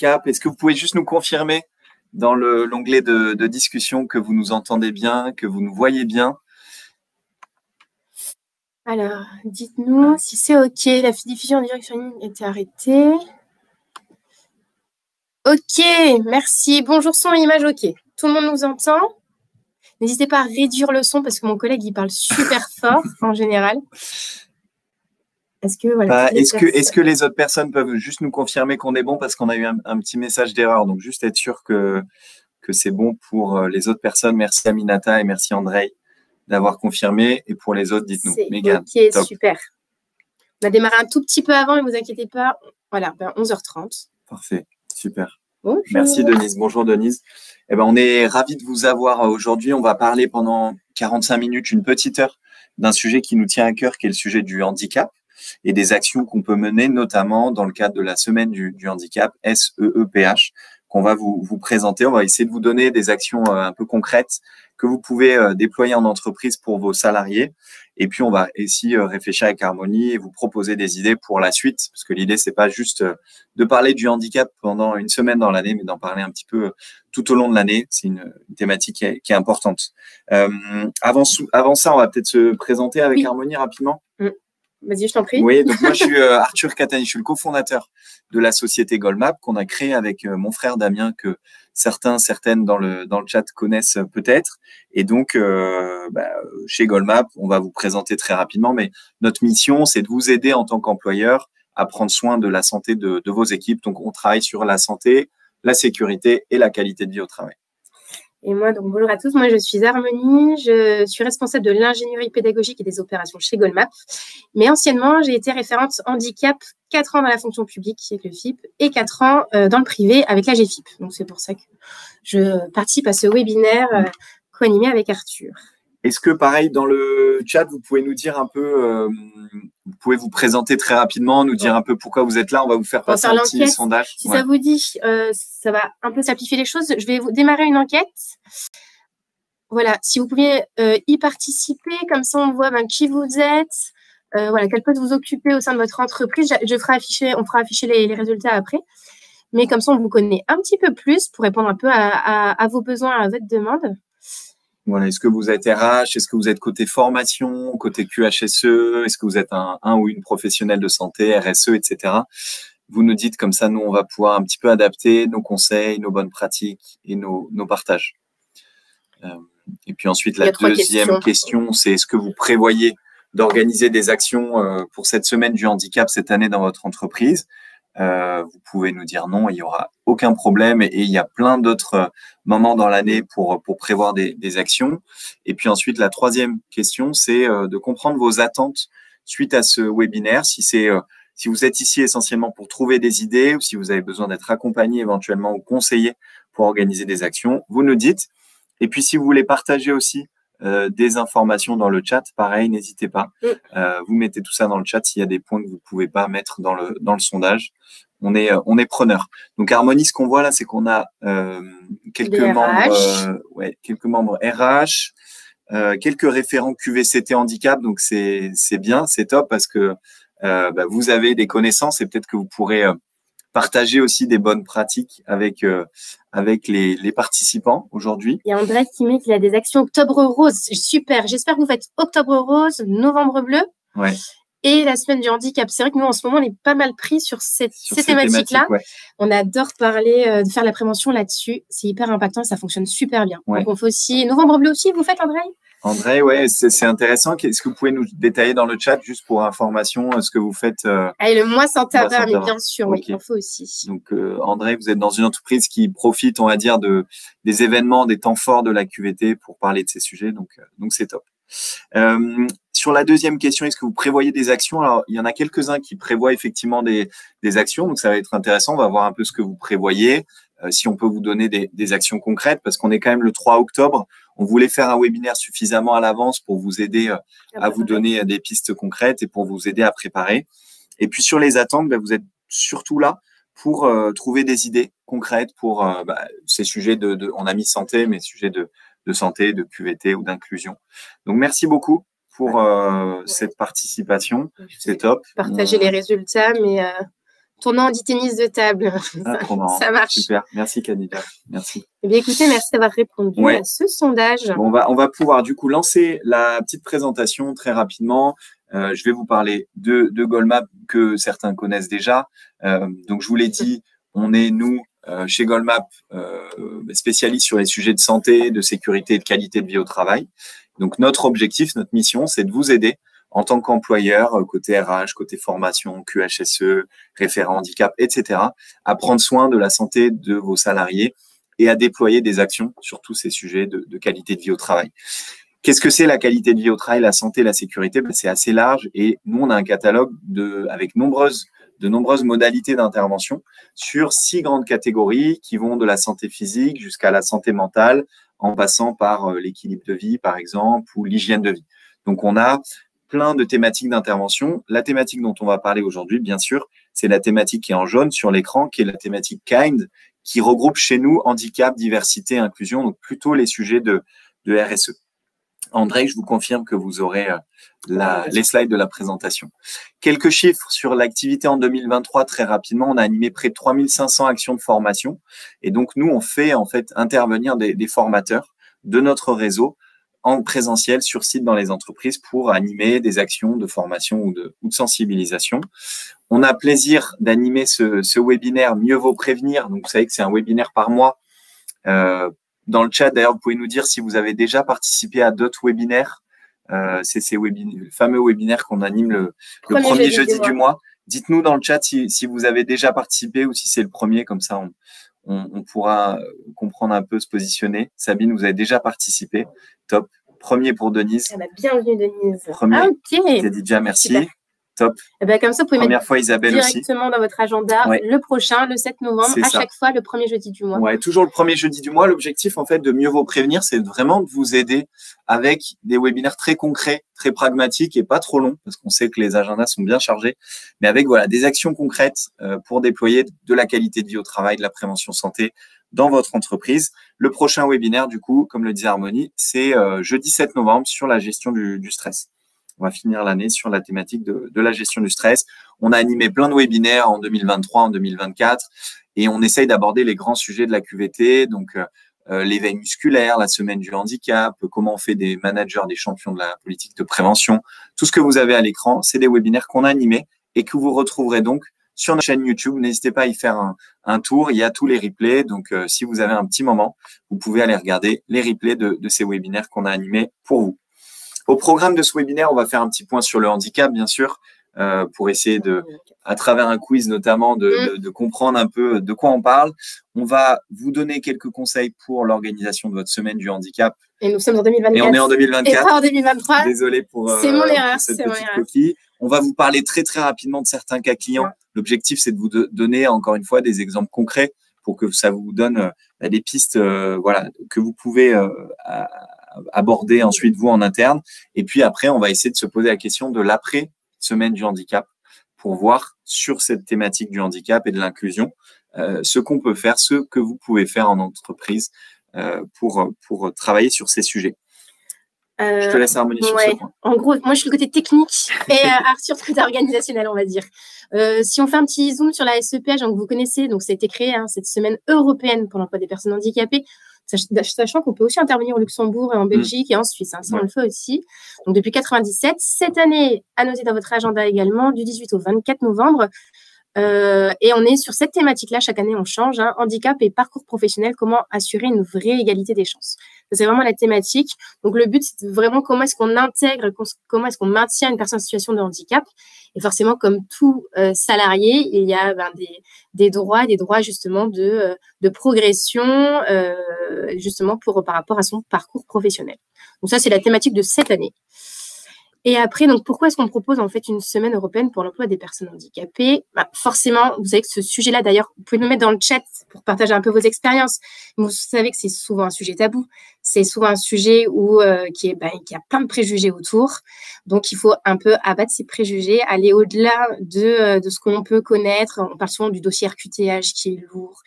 handicap. Est-ce que vous pouvez juste nous confirmer dans l'onglet de, discussion que vous nous entendez bien, que vous nous voyez bien? Alors, dites-nous si c'est OK. La diffusion en direction a été arrêtée. OK, merci. Bonjour son et image, OK. Tout le monde nous entend? N'hésitez pas à réduire le son parce que mon collègue, il parle super fort en général. Est-ce que, voilà, est-ce, que, est-ce que les autres personnes peuvent juste nous confirmer qu'on est bon parce qu'on a eu un, petit message d'erreur? Donc, juste être sûr que, que c'est bon pour euh, les autres personnes. Merci Aminata et merci André d'avoir confirmé. Et pour les autres, dites-nous. C'est ok, super. On a démarré un tout petit peu avant, ne vous inquiétez pas. Voilà, 11h30. Ben, Parfait, super. Merci Denise. Bonjour Denise. Eh ben, on est ravis de vous avoir aujourd'hui. On va parler pendant 45 minutes, une petite heure, d'un sujet qui nous tient à cœur, qui est le sujet du handicap et des actions qu'on peut mener, notamment dans le cadre de la semaine du, du handicap SEEPH, qu'on va vous, vous, présenter. On va essayer de vous donner des actions euh, un peu concrètes que vous pouvez euh, déployer en entreprise pour vos salariés. Et puis, on va aussi euh, réfléchir avec Harmonie et vous proposer des idées pour la suite, parce que l'idée, c'est pas juste de parler du handicap pendant une semaine dans l'année, mais d'en parler un petit peu tout au long de l'année. C'est une, thématique qui est, qui est importante. Euh, avant, avant ça, on va peut-être se présenter avec Harmonie rapidement. Vas-y, je t'en prie. Oui, donc moi je suis euh, Arthur Catani, je suis le cofondateur de la société Goldmap qu'on a créée avec euh, mon frère Damien que certains, certaines dans le dans le chat connaissent peut-être. Et donc euh, bah, chez Goldmap, on va vous présenter très rapidement, mais notre mission c'est de vous aider en tant qu'employeur à prendre soin de la santé de, de vos équipes. Donc on travaille sur la santé, la sécurité et la qualité de vie au travail. Et moi, donc bonjour à tous. Moi, je suis Harmonie. Je suis responsable de l'ingénierie pédagogique et des opérations chez Goldmap. Mais anciennement, j'ai été référente handicap 4 ans dans la fonction publique avec le FIP et 4 ans euh, dans le privé avec la GFIP. Donc, c'est pour ça que je participe à ce webinaire euh, co-animé avec Arthur. Est-ce que pareil dans le chat, vous pouvez nous dire un peu, euh, vous pouvez vous présenter très rapidement, nous dire un peu pourquoi vous êtes là. On va vous faire passer un petit sondage. Si ça vous dit, euh, ça va un peu simplifier les choses. Je vais vous démarrer une enquête. Voilà, si vous pouvez euh, y participer, comme ça on voit ben, qui vous êtes, voilà, quel poste vous occupez au sein de votre entreprise. Je, ferai afficher, on fera afficher les, résultats après. Mais comme ça, on vous connaît un petit peu plus pour répondre un peu à, à vos besoins, à votre demande. Voilà, est-ce que vous êtes RH Est-ce que vous êtes côté formation, côté QHSE Est-ce que vous êtes un, un, ou une professionnelle de santé, RSE, etc. Vous nous dites comme ça, nous, on va pouvoir un petit peu adapter nos conseils, nos bonnes pratiques et nos, nos partages. Euh, et puis ensuite, la deuxième question, c'est est-ce que vous prévoyez d'organiser des actions euh, pour cette semaine du handicap cette année dans votre entreprise? Euh, vous pouvez nous dire non, il y aura aucun problème et, il y a plein d'autres euh, moments dans l'année pour, pour prévoir des, des, actions. Et puis ensuite, la troisième question, c'est euh, de comprendre vos attentes suite à ce webinaire. Si c'est si vous êtes ici essentiellement pour trouver des idées ou si vous avez besoin d'être accompagné éventuellement ou conseillé pour organiser des actions, vous nous dites. Et puis si vous voulez partager aussi euh, des informations dans le chat, pareil, n'hésitez pas. Mm. Euh, vous mettez tout ça dans le chat s'il y a des points que vous pouvez pas mettre dans le dans le sondage. On est euh, on est preneur. Donc Harmonie, ce qu'on voit là, c'est qu'on a quelques membres, ouais, quelques membres RH, quelques référents QVCT handicap. Donc c'est c'est bien, c'est top parce que bah, vous avez des connaissances et peut-être que vous pourrez partager aussi des bonnes pratiques avec euh, avec les, les participants aujourd'hui. Il y a André qui met qu'il a des actions Octobre Rose. Super. J'espère que vous faites Octobre Rose, Novembre Bleu. Ouais. Et la semaine du handicap. C'est vrai que nous, en ce moment, on est pas mal pris sur cette, ces thématiques-là. On adore parler, euh, de faire la prévention là-dessus. C'est hyper impactant, ça fonctionne super bien. Donc, on fait aussi Novembre Bleu aussi, vous faites, André? André, ouais, c'est intéressant. Est-ce que vous pouvez nous détailler dans le chat, juste pour information, euh, ce que vous faites euh, Allez, le mois sans tabac, mais bien sûr, oui, il faut aussi. Donc, euh, André, vous êtes dans une entreprise qui profite, on va dire, de des événements, des temps forts de la QVT pour parler de ces sujets. Donc, donc c'est top. sur la deuxième question, est-ce que vous prévoyez des actions? Alors, il y en a quelques-uns qui prévoient effectivement des, des actions, donc ça va être intéressant. On va voir un peu ce que vous prévoyez. Euh, si on peut vous donner des, actions concrètes, parce qu'on est quand même le 3 octobre. On voulait faire un webinaire suffisamment à l'avance pour vous aider euh, à vous donner des pistes concrètes et pour vous aider à préparer. Et puis sur les attentes, ben, vous êtes surtout là pour euh, trouver des idées concrètes pour bah, ces sujets de, on a mis santé, mais sujets de, de santé, de QVT ou d'inclusion. Donc merci beaucoup pour cette participation. C'est top. Partager les résultats, mais tournant dit tennis de table. Ah, ça, marche. Super. Merci, Canida. Merci. Eh bien, écoutez, merci d'avoir répondu à ce sondage. on, va, on va pouvoir du coup lancer la petite présentation très rapidement. Euh, je vais vous parler de, de Goldmap que certains connaissent déjà. Euh, donc, je vous l'ai dit, on est, nous, euh, chez Goldmap, spécialistes sur les sujets de santé, de sécurité et de qualité de vie au travail. Donc, notre objectif, notre mission, c'est de vous aider en tant qu'employeur, côté RH, côté formation, QHSE, référent handicap, etc., à prendre soin de la santé de vos salariés et à déployer des actions sur tous ces sujets de, qualité de vie au travail. Qu'est-ce que c'est la qualité de vie au travail, la santé, la sécurité? Ben, C'est assez large et nous, on a un catalogue avec de nombreuses modalités d'intervention sur six grandes catégories qui vont de la santé physique jusqu'à la santé mentale, en passant par euh, l'équilibre de vie, par exemple, ou l'hygiène de vie. Donc, on a plein de thématiques d'intervention. La thématique dont on va parler aujourd'hui, bien sûr, c'est la thématique qui est en jaune sur l'écran, qui est la thématique KIND, qui regroupe chez nous handicap, diversité, inclusion, donc plutôt les sujets de, de RSE. André, je vous confirme que vous aurez euh, la, les slides de la présentation. Quelques chiffres sur l'activité en 2023 très rapidement. On a animé près de 3500 actions de formation. Et donc, nous, on fait en fait intervenir des, des formateurs de notre réseau en présentiel sur site dans les entreprises pour animer des actions de formation ou de, ou de sensibilisation. On a plaisir d'animer ce, ce, webinaire Mieux vaut prévenir. Donc, vous savez que c'est un webinaire par mois euh, dans le chat, d'ailleurs, vous pouvez nous dire si vous avez déjà participé à d'autres webinaires. Euh, c'est ces fameux webinaires qu'on anime le, premier, jeudi, du, mois. Dites-nous dans le chat si, si, vous avez déjà participé ou si c'est le premier, comme ça on, on, on, pourra comprendre un peu, se positionner. Sabine, vous avez déjà participé. Top. Premier pour Denise. Ah bah, bienvenue Denise. Premier. Ah, ok. déjà merci. Top. Et eh ben, comme ça, vous pouvez Première mettre fois, Isabelle directement dans votre agenda le prochain, le 7 novembre, à chaque fois le premier jeudi du mois. Ouais, toujours le premier jeudi du mois. L'objectif, en fait, de mieux vous prévenir, c'est vraiment de vous aider avec des webinaires très concrets, très pragmatiques et pas trop longs, parce qu'on sait que les agendas sont bien chargés, mais avec voilà des actions concrètes euh, pour déployer de la qualité de vie au travail, de la prévention santé dans votre entreprise. Le prochain webinaire, du coup, comme le disait Harmonie, c'est euh, jeudi 7 novembre sur la gestion du, du stress. On va finir l'année sur la thématique de, la gestion du stress. On a animé plein de webinaires en 2023, en 2024, et on essaye d'aborder les grands sujets de la QVT, donc euh, euh, l'éveil musculaire, la semaine du handicap, comment on fait des managers, des champions de la politique de prévention. Tout ce que vous avez à l'écran, c'est des webinaires qu'on a animés et que vous retrouverez donc sur notre chaîne YouTube. N'hésitez pas à y faire un, tour. Il y a tous les replays. Donc, euh, si vous avez un petit moment, vous pouvez aller regarder les replays de ces webinaires qu'on a animés pour vous. Au programme de ce webinaire, on va faire un petit point sur le handicap, bien sûr, euh, pour essayer de, à travers un quiz notamment, de, mm. comprendre un peu de quoi on parle. On va vous donner quelques conseils pour l'organisation de votre semaine du handicap. Et nous sommes en 2024. Et on est en 2024. Et pas en 2023. Désolé pour, c'est mon euh, mon erreur. coquille. On va vous parler très très rapidement de certains cas clients. L'objectif, c'est de vous donner encore une fois des exemples concrets pour que ça vous donne euh, des pistes, voilà, que vous pouvez aborder ensuite vous en interne. Et puis après, on va essayer de se poser la question de l'après semaine du handicap pour voir sur cette thématique du handicap et de l'inclusion euh, ce qu'on peut faire, ce que vous pouvez faire en entreprise euh, pour, pour travailler sur ces sujets. Euh, je te laisse harmoniser sur ce point. En gros, moi, je suis le côté technique et euh, Arthur, le côté organisationnel, on va dire. Euh, si on fait un petit zoom sur la SEPH, donc vous connaissez, donc ça a été créé hein, cette semaine européenne pour l'emploi des personnes handicapées sachant qu'on peut aussi intervenir au Luxembourg et en mm. Belgique et en Suisse. Hein, ça, on le fait aussi. Donc, depuis 97. Cette année, à noter dans votre agenda également, du 18 au 24 novembre, euh, et on est sur cette thématique-là. Chaque année, on change. Hein, handicap et parcours professionnel, comment assurer une vraie égalité des chances. C'est vraiment la thématique. Donc, le but, c'est vraiment comment est-ce qu'on intègre, comment est-ce qu'on maintient une personne en situation de handicap. Et forcément, comme tout euh, salarié, il y a ben, des, droits, des droits justement de, euh, progression, justement pour par rapport à son parcours professionnel. Donc ça, c'est la thématique de cette année. Et après, donc, pourquoi est-ce qu'on propose en fait une semaine européenne pour l'emploi des personnes handicapées? Bah, Forcément, vous savez que ce sujet-là, d'ailleurs, vous pouvez nous mettre dans le chat pour partager un peu vos expériences. Vous savez que c'est souvent un sujet tabou. C'est souvent un sujet où euh, bah, qui a plein de préjugés autour. Donc, il faut un peu abattre ces préjugés, aller au-delà de, euh, de ce qu'on peut connaître. On parle souvent du dossier RQTH qui est lourd,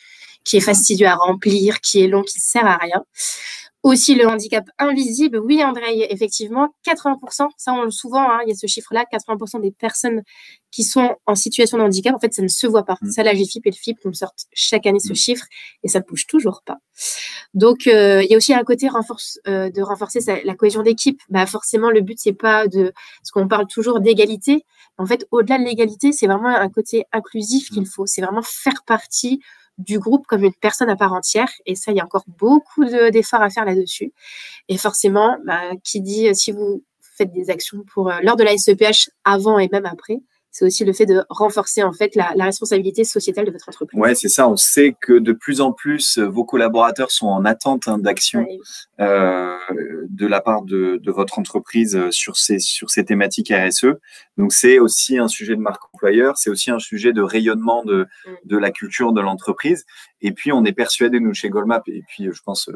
qui est fastidieux à remplir, qui est long, qui ne sert à rien. Aussi le handicap invisible, oui André, effectivement, 80%, ça on le souvent, hein, il y a ce chiffre-là, 80% des personnes qui sont en situation de handicap, en fait, ça ne se voit pas. Mm. Ça, la GFIP et le FIP nous sortent chaque année ce mm. chiffre et ça ne bouge toujours pas. Donc, euh, il y a aussi un côté renforce, euh, de renforcer la cohésion d'équipe. Bah, forcément, le but, c'est pas de, parce qu'on parle toujours d'égalité. En fait, au-delà de l'égalité, c'est vraiment un côté inclusif qu'il mm. faut. C'est vraiment faire partie du groupe comme une personne à part entière. Et ça, il y a encore beaucoup d'efforts à faire là-dessus. Et forcément, bah, qui dit euh, si vous faites des actions pour euh, lors de la SEPH avant et même après, c'est aussi le fait de renforcer en fait la, responsabilité sociétale de votre entreprise. Ouais, c'est ça. On sait que de plus en plus euh, vos collaborateurs sont en attente hein, d'action euh, de la part de, votre entreprise euh, sur ces sur ces thématiques RSE. Donc c'est aussi un sujet de marque employeur, c'est aussi un sujet de rayonnement de mm. de la culture de l'entreprise. Et puis on est persuadé nous chez Goldmap et puis je pense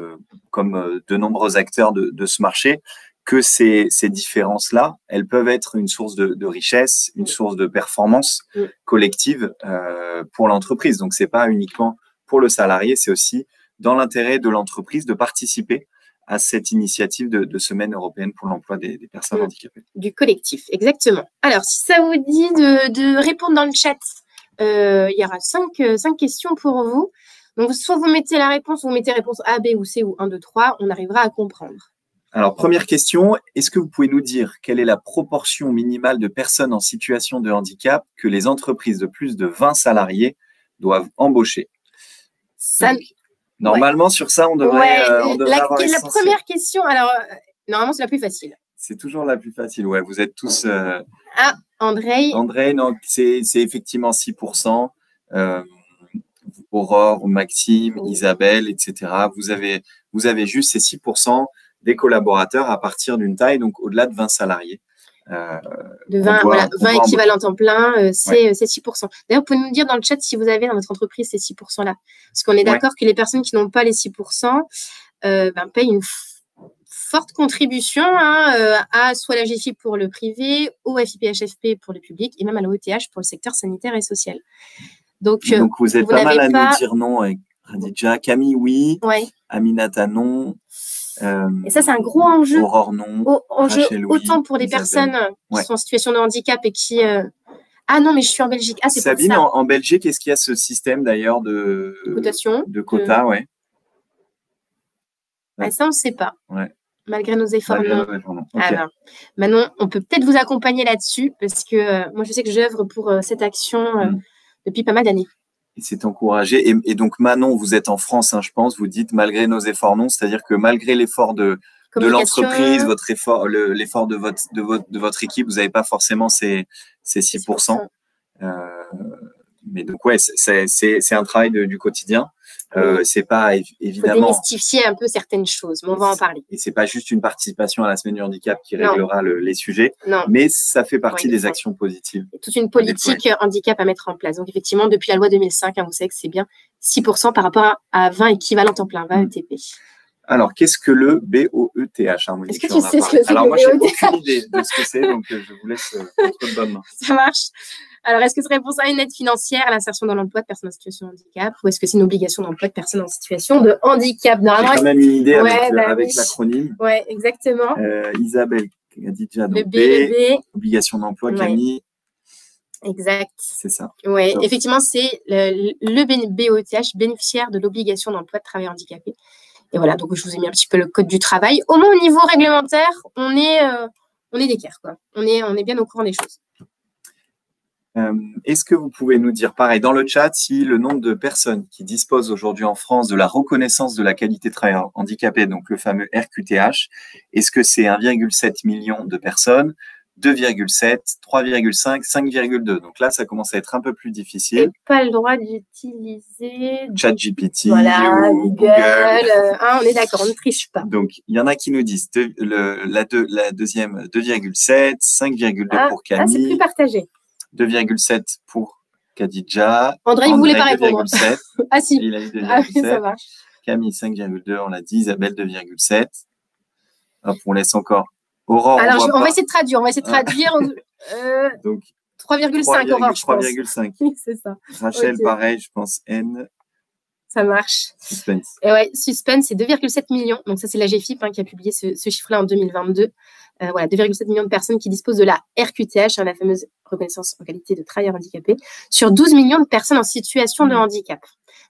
comme de nombreux acteurs de, de ce marché que ces, ces différences-là, elles peuvent être une source de, de richesse, une source de performance collective euh, pour l'entreprise. Donc, c'est pas uniquement pour le salarié, c'est aussi dans l'intérêt de l'entreprise de participer à cette initiative de, de semaine européenne pour l'emploi des, des, personnes handicapées. Du collectif, exactement. Alors, si ça vous dit de, de répondre dans le chat, euh, il y aura cinq, cinq questions pour vous. Donc, soit vous mettez la réponse, vous mettez réponse A, B ou C ou 1, 2, 3, on arrivera à comprendre. Alors, première question, est-ce que vous pouvez nous dire quelle est la proportion minimale de personnes en situation de handicap que les entreprises de plus de 20 salariés doivent embaucher? Normalement, sur ça, on devrait, euh, la, la première question, alors, euh, normalement, c'est la plus facile. C'est toujours la plus facile, ouais. Vous êtes tous. Euh, ah, André. André, non, c'est effectivement 6%. Aurore, Maxime, Isabelle, etc. Vous avez, vous avez juste ces 6% des collaborateurs à partir d'une taille, donc au-delà de 20 salariés. Euh, de 20, voilà, 20 équivalents temps plein, euh, c'est 6%. Euh, D'ailleurs, vous pouvez nous dire dans le chat si vous avez dans votre entreprise ces 6%-là. Parce qu'on est d'accord que les personnes qui n'ont pas les 6% ben, payent une forte contribution hein, à soit la GFI pour le privé, au FIPHFP pour le public et même à l'OETH pour le secteur sanitaire et social. Donc, Donc vous êtes pas mal à nous dire non. Radija, Camille, oui. Aminata, non. Euh, et ça, c'est un gros enjeu. Aurore, non. autant pour les personnes qui sont en situation de handicap et qui. Euh, ah non, mais je suis en Belgique. Ah, c'est Sabine, En, en, Belgique, est-ce qu'il y a ce système d'ailleurs de, cotation De quota, ouais. Bah, ça, on ne sait pas. Malgré nos efforts. non. Ah, Manon, on peut peut-être vous accompagner là-dessus parce que euh, moi, je sais que j'œuvre pour cette action mm. depuis pas mal d'années c'est encouragé. Et, donc Manon, vous êtes en France, hein, je pense. Vous dites malgré nos efforts, non? C'est-à-dire que malgré l'effort de de l'entreprise, votre effort, l'effort de votre, de votre de votre équipe, vous n'avez pas forcément ces ces 6%. Euh, mais donc ouais, c'est un travail du quotidien. Euh, c'est pas évidemment. Faut démystifier un peu certaines choses, mais on va en parler. Et c'est pas juste une participation à la semaine du handicap qui réglera les sujets, non. mais ça fait partie des actions positives. toute une politique handicap à mettre en place. Donc effectivement, depuis la loi 2005, hein, vous savez que c'est bien 6% par rapport à 20 équivalents temps plein, 20 ETP. Alors, qu'est-ce que le BOETH hein, Est-ce que tu sais ce que c'est Alors, moi, j'ai aucune idée de ce que c'est, donc euh, je vous laisse euh, entre bonnes mains. Ça marche. Alors, est-ce que c'est réponse à une aide financière à l'insertion dans l'emploi de personnes en situation de handicap ou est-ce que c'est une obligation d'emploi de personnes en situation de handicap? J'ai quand même une idée avec, bah l'acronyme. Oui, exactement. Euh, Isabelle a dit déjà donc B, obligation d'emploi, Camille. Exact. C'est ça. Oui, effectivement, c'est le, le BOTH, bénéficiaire de l'obligation d'emploi de travail handicapé. Et voilà, donc je vous ai mis un petit peu le code du travail. Au moins au niveau réglementaire, on est, euh, on est d'équerre, quoi. On est, on est bien au courant des choses. Euh, est-ce que vous pouvez nous dire, pareil, dans le chat, si le nombre de personnes qui disposent aujourd'hui en France de la reconnaissance de la qualité de travail handicapé, donc le fameux RQTH, est-ce que c'est 1,7 million de personnes? 2,7, 3,5, 5,2. Donc là, ça commence à être un peu plus difficile. Et pas le droit d'utiliser ChatGPT voilà, Google. Euh, hein, on est d'accord, on ne triche pas. Donc, il y en a qui nous disent le, la, la, deuxième 2,7, 5,2 ah, pour Camille. Ah, c'est plus partagé. 2,7 pour Khadija. André, il ne voulait pas répondre. ah si. Il a dit 2,7. Ah, ça marche. Camille 5,2, on l'a dit. Isabelle 2,7. Hop, on laisse encore Aurore. Alors, on, va essayer de traduire. On va essayer de traduire. euh, Donc, 3,5 Aurore, je 3,5. c'est ça. Rachel, pareil, je pense N. Ça marche. Suspense. Et ouais, suspense, c'est 2,7 millions. Donc, ça, c'est la GFIP hein, qui a publié ce, chiffre-là en 2022. Euh, voilà, 2,7 millions de personnes qui disposent de la RQTH, hein, la fameuse reconnaissance en qualité de travailleur handicapé, sur 12 millions de personnes en situation de mmh. handicap.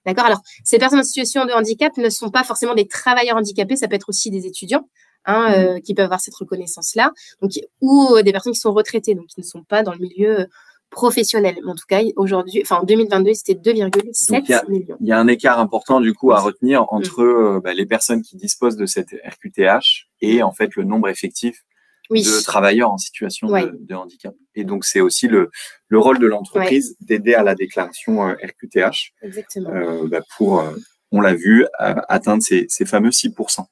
D'accord? Alors, ces personnes en situation de handicap ne sont pas forcément des travailleurs handicapés, ça peut être aussi des étudiants. Hein, mmh. euh, qui peuvent avoir cette reconnaissance-là, donc ou euh, des personnes qui sont retraitées, donc qui ne sont pas dans le milieu professionnel. Mais en tout cas, aujourd'hui, enfin en 2022, c'était 2,7 millions. Il y a un écart important du coup à retenir entre mm. euh, bah, les personnes qui disposent de cette RQTH et en fait le nombre effectif de travailleurs en situation de, handicap. Et donc c'est aussi le, le rôle de l'entreprise d'aider à la déclaration RQTH Exactement. Euh, bah, pour, euh, on l'a vu, atteindre ces, ces fameux 6%.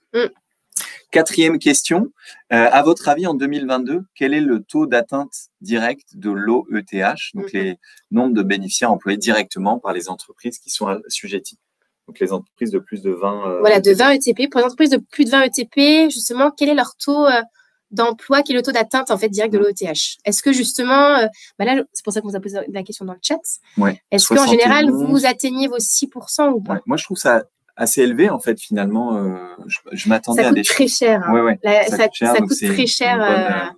Quatrième question, euh, à votre avis, en 2022, quel est le taux d'atteinte directe de l'OETH, donc mm-hmm. les nombres de bénéficiaires employés directement par les entreprises qui sont assujetties? Donc les entreprises de plus de 20 euh, Voilà, de 20 ETP. Pour les entreprises de plus de 20 ETP, justement, quel est leur taux euh, d'emploi, quel est le taux d'atteinte en fait direct de l'OETH Est-ce que justement, bah là, c'est pour ça qu'on vous a posé la question dans le chat. Ouais, Est-ce qu'en général, vous atteignez vos 6% ou pas? Moi, je trouve ça assez élevé en fait finalement. Euh, je, m'attendais à des très cher. Hein. Ouais, ouais, ça, ça, coûte très cher. Euh,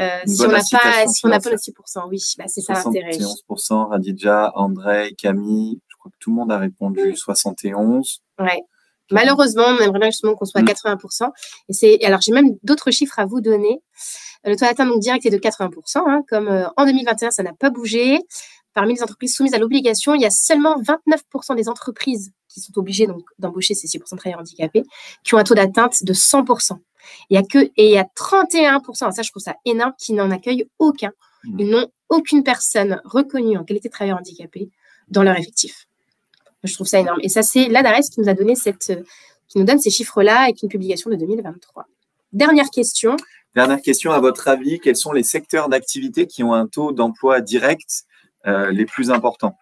euh, si, on n'a pas, si on n'a pas le 6%, oui, bah, c'est ça l'intérêt. 71%, Radija, André, Camille, je crois que tout le monde a répondu 71. Ouais. Malheureusement, on aimerait bien justement qu'on soit à 80%. Mm. Et c'est, alors j'ai même d'autres chiffres à vous donner. Le taux d'atteinte donc direct est de 80%, hein, comme en 2021 ça n'a pas bougé. Parmi les entreprises soumises à l'obligation, il y a seulement 29% des entreprises qui sont obligés donc d'embaucher ces 6% de travailleurs handicapés, qui ont un taux d'atteinte de 100%. Il y a que, et il y a 31%, ça je trouve ça énorme, qui n'en accueillent aucun. Mmh. Ils n'ont aucune personne reconnue en qualité de travailleur handicapé dans leur effectif. Je trouve ça énorme. Et ça, c'est l'ADARES qui nous a donné cette, qui nous donne ces chiffres-là avec une publication de 2023. Dernière question. Dernière question, à votre avis, quels sont les secteurs d'activité qui ont un taux d'emploi direct euh, les plus importants?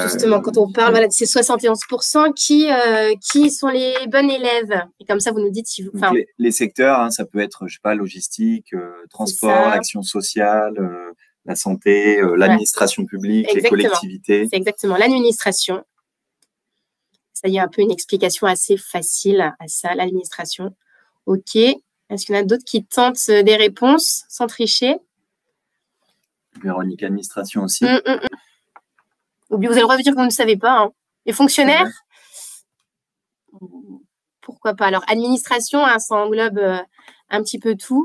Justement, quand on parle voilà, de ces 71%, qui, euh, qui sont les bons élèves Et comme ça, vous nous dites si vous. Les, les, secteurs, hein, ça peut être, je sais pas, logistique, euh, transport, action sociale, la santé, l'administration publique, les collectivités. C'est exactement l'administration. Ça y est, un peu une explication assez facile à ça, l'administration. OK. Est-ce qu'il y en a d'autres qui tentent des réponses sans tricher? Véronique, administration aussi. Hum, hum, hum. Vous avez le droit de dire que vous ne savez pas. Hein. Les fonctionnaires Pourquoi pas? Alors, administration, hein, ça englobe euh, un petit peu tout.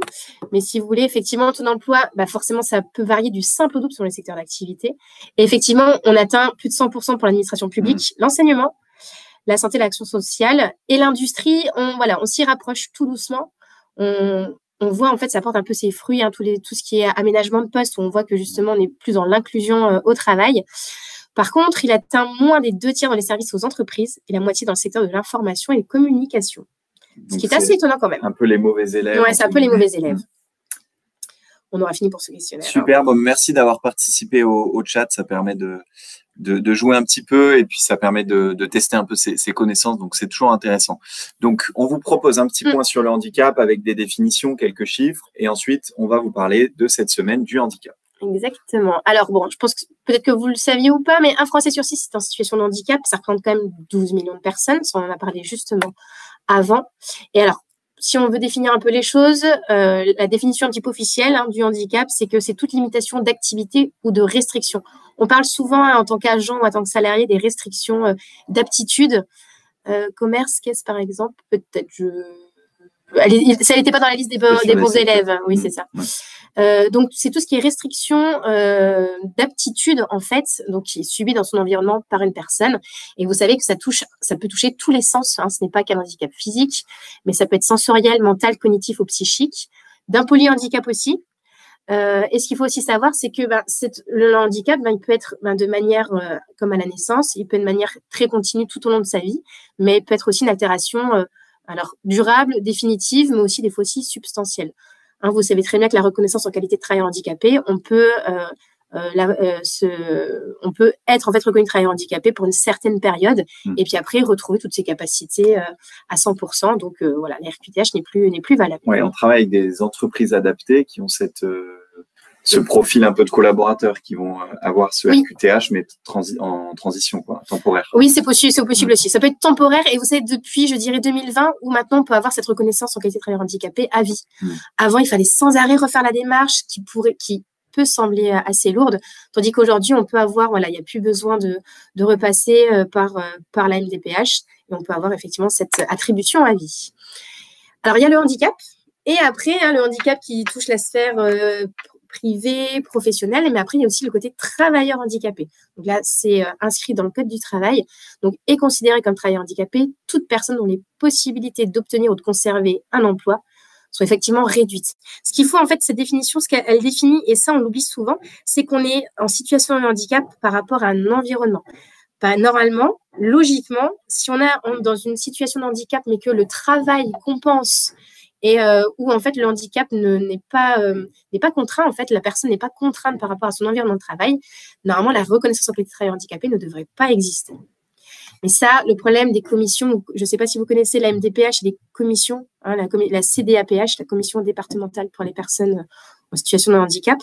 Mais si vous voulez, effectivement, ton emploi, bah forcément, ça peut varier du simple au double sur les secteurs d'activité. Et effectivement, on atteint plus de 100% pour l'administration publique, mmh. l'enseignement, la santé, l'action sociale et l'industrie. On, voilà, on s'y rapproche tout doucement. On, on voit en fait ça porte un peu ses fruits, hein, tout, les, tout ce qui est aménagement de poste, où on voit que justement on est plus dans l'inclusion euh, au travail. Par contre, il atteint moins des deux tiers dans les services aux entreprises et la moitié dans le secteur de l'information et des communications. ce qui est, assez étonnant quand même. Un peu les mauvais élèves. Oui, c'est un peu les mauvais élèves. On aura fini pour ce questionnaire. Super, merci d'avoir participé au, chat. Ça permet de, de, jouer un petit peu et puis ça permet de, tester un peu ses, connaissances. Donc, c'est toujours intéressant. Donc, on vous propose un petit mm. point sur le handicap avec des définitions, quelques chiffres. Et ensuite, on va vous parler de cette semaine du handicap. Exactement. Alors bon, je pense que peut-être que vous le saviez ou pas, mais un Français sur six est en situation de handicap. Ça représente quand même 12 millions de personnes. Ça, on en a parlé justement avant. Et alors, si on veut définir un peu les choses, euh, la définition un petit peu officielle hein, du handicap, c'est que c'est toute limitation d'activité ou de restriction. On parle souvent hein, en tant qu'agent ou en tant que salarié des restrictions euh, d'aptitude. Euh, commerce, caisse par exemple, peut-être je ça n'était pas dans la liste des, bons élèves. Oui, c'est ça. Euh, donc, c'est tout ce qui est restriction euh, d'aptitude, en fait, donc qui est subi dans son environnement par une personne. Et vous savez que ça touche, ça peut toucher tous les sens. Hein. Ce n'est pas qu'un handicap physique, mais ça peut être sensoriel, mental, cognitif ou psychique. D'un polyhandicap aussi. Euh, et ce qu'il faut aussi savoir, c'est que ben, le handicap, ben, il peut être ben, de manière comme à la naissance, il peut être de manière très continue tout au long de sa vie, mais il peut être aussi une altération alors, durable, définitive, mais aussi des fois aussi substantielles. Hein, vous savez très bien que la reconnaissance en qualité de travailleur handicapé, on peut, euh, euh, euh, on peut être en fait reconnu travailleur handicapé pour une certaine période mmh. et puis après retrouver toutes ses capacités à 100%. Donc voilà, l'RQTH n'est plus, n'est plus valable. Oui, on travaille avec des entreprises adaptées qui ont cette ce profil un peu de collaborateurs qui vont avoir ce RQTH, mais en transition, quoi, temporaire. Oui, c'est possible, c'est possible aussi. Ça peut être temporaire et vous savez, depuis, je dirais, 2020, où maintenant on peut avoir cette reconnaissance en qualité de travailleur handicapé à vie. Hmm. Avant, il fallait sans arrêt refaire la démarche qui pourrait, qui peut sembler euh, assez lourde, tandis qu'aujourd'hui, on peut avoir, voilà, il n'y a plus besoin de, repasser euh, par, euh, par la MDPH et on peut avoir effectivement cette attribution à vie. Alors, il y a le handicap et après, hein, le handicap qui touche la sphère privée, professionnelle, mais après, il y a aussi le côté travailleur handicapé. Donc là, c'est inscrit dans le Code du travail. Donc, est considéré comme travailleur handicapé toute personne dont les possibilités d'obtenir ou de conserver un emploi sont effectivement réduites. Ce qu'il faut, en fait, cette définition, ce qu'elle définit, et ça, on l'oublie souvent, c'est qu'on est en situation de handicap par rapport à un environnement. Normalement, logiquement, si on est dans une situation de handicap, mais que le travail compense et euh, où en fait le handicap n'est pas euh, n'est pas contraint en fait la personne n'est pas contrainte par rapport à son environnement de travail normalement la reconnaissance en qualité de travail handicapé ne devrait pas exister mais ça, le problème des commissions, je ne sais pas si vous connaissez la MDPH et les commissions, hein, la, CDAPH, la commission départementale pour les personnes en situation de handicap,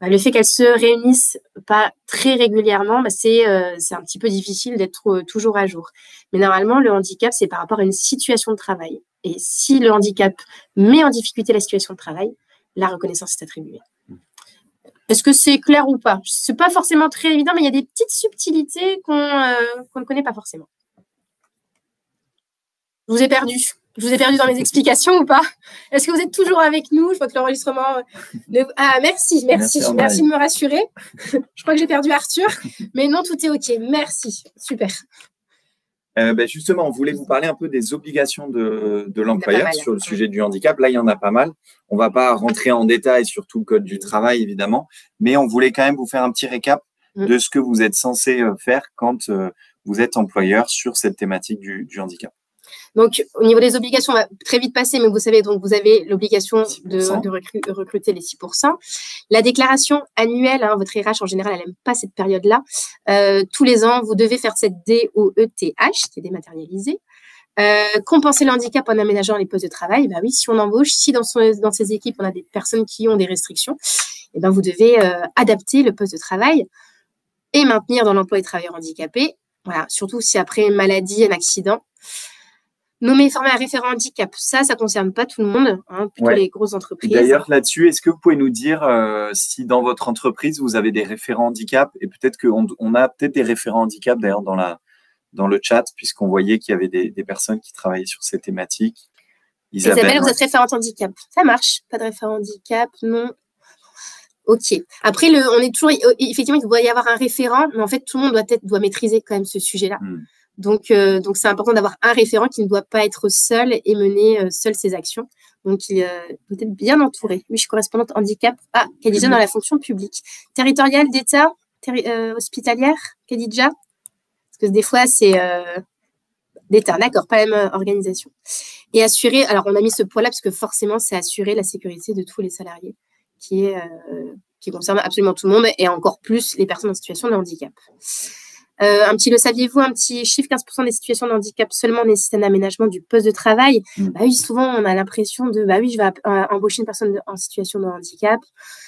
bah, le fait qu'elles se réunissent pas très régulièrement, bah, euh, c'est un petit peu difficile d'être toujours à jour. Mais normalement, le handicap, c'est par rapport à une situation de travail. Et si le handicap met en difficulté la situation de travail, la reconnaissance est attribuée. Est-ce que c'est clair ou pas? C'est pas forcément très évident, mais il y a des petites subtilités qu'on euh, ne connaît pas forcément. Je vous ai perdu. Je vous ai perdu dans mes explications ou pas? Est-ce que vous êtes toujours avec nous? Je vois que l'enregistrement. Euh, ah, merci, merci, merci, de me rassurer. Je crois que j'ai perdu Arthur, mais non, tout est OK. Merci. Super. Euh, ben, justement, on voulait vous parler un peu des obligations de, l'employeur sur le sujet du handicap. Là, il y en a pas mal. On ne va pas rentrer en détail sur tout le code du travail, évidemment, mais on voulait quand même vous faire un petit récap mm. de ce que vous êtes censé euh, faire quand euh, vous êtes employeur sur cette thématique du handicap. Donc, au niveau des obligations, on va très vite passer, mais vous savez, donc vous avez l'obligation de, recruter les 6%. La déclaration annuelle, hein, votre RH en général, elle n'aime pas cette période-là. Euh, tous les ans, vous devez faire cette DOETH, qui est dématérialisée. Euh, compenser le handicap en aménageant les postes de travail. Bah oui, si on embauche, si dans, son, dans ces équipes, on a des personnes qui ont des restrictions, eh ben vous devez euh, adapter le poste de travail et maintenir dans l'emploi les travailleurs handicapés. Voilà, surtout si après une maladie, un accident, Nommer et former un référent handicap, ça, ça ne concerne pas tout le monde, hein, plutôt les grosses entreprises. D'ailleurs, là-dessus, est-ce que vous pouvez nous dire euh, si dans votre entreprise, vous avez des référents handicap et peut-être qu'on on a peut-être des référents handicap d'ailleurs dans, la, dans le chat, puisqu'on voyait qu'il y avait des, personnes qui travaillaient sur ces thématiques. Isabelle, vous êtes référente handicap. Ça marche. Pas de référent handicap, non. Ok. Après, le, on est toujours effectivement, il doit y avoir un référent, mais en fait, tout le monde doit être doit maîtriser quand même ce sujet-là. Hmm. Donc, euh, donc c'est important d'avoir un référent qui ne doit pas être seul et mener euh, seul ses actions. Donc, il euh, doit être bien entouré. Oui, je suis correspondante handicap à Khadija dans la fonction publique. Territoriale d'État, hospitalière, Khadija? Parce que des fois, c'est d'État, d'accord, pas même organisation. Et assurer, alors on a mis ce poids-là parce que forcément, c'est assurer la sécurité de tous les salariés, qui, est, qui concerne absolument tout le monde et encore plus les personnes en situation de handicap. Euh, un petit, le saviez-vous, un petit chiffre, 15% des situations de handicap seulement nécessitent un aménagement du poste de travail? Mm. Bah oui, souvent, on a l'impression de, bah oui, je vais euh, embaucher une personne en situation de handicap.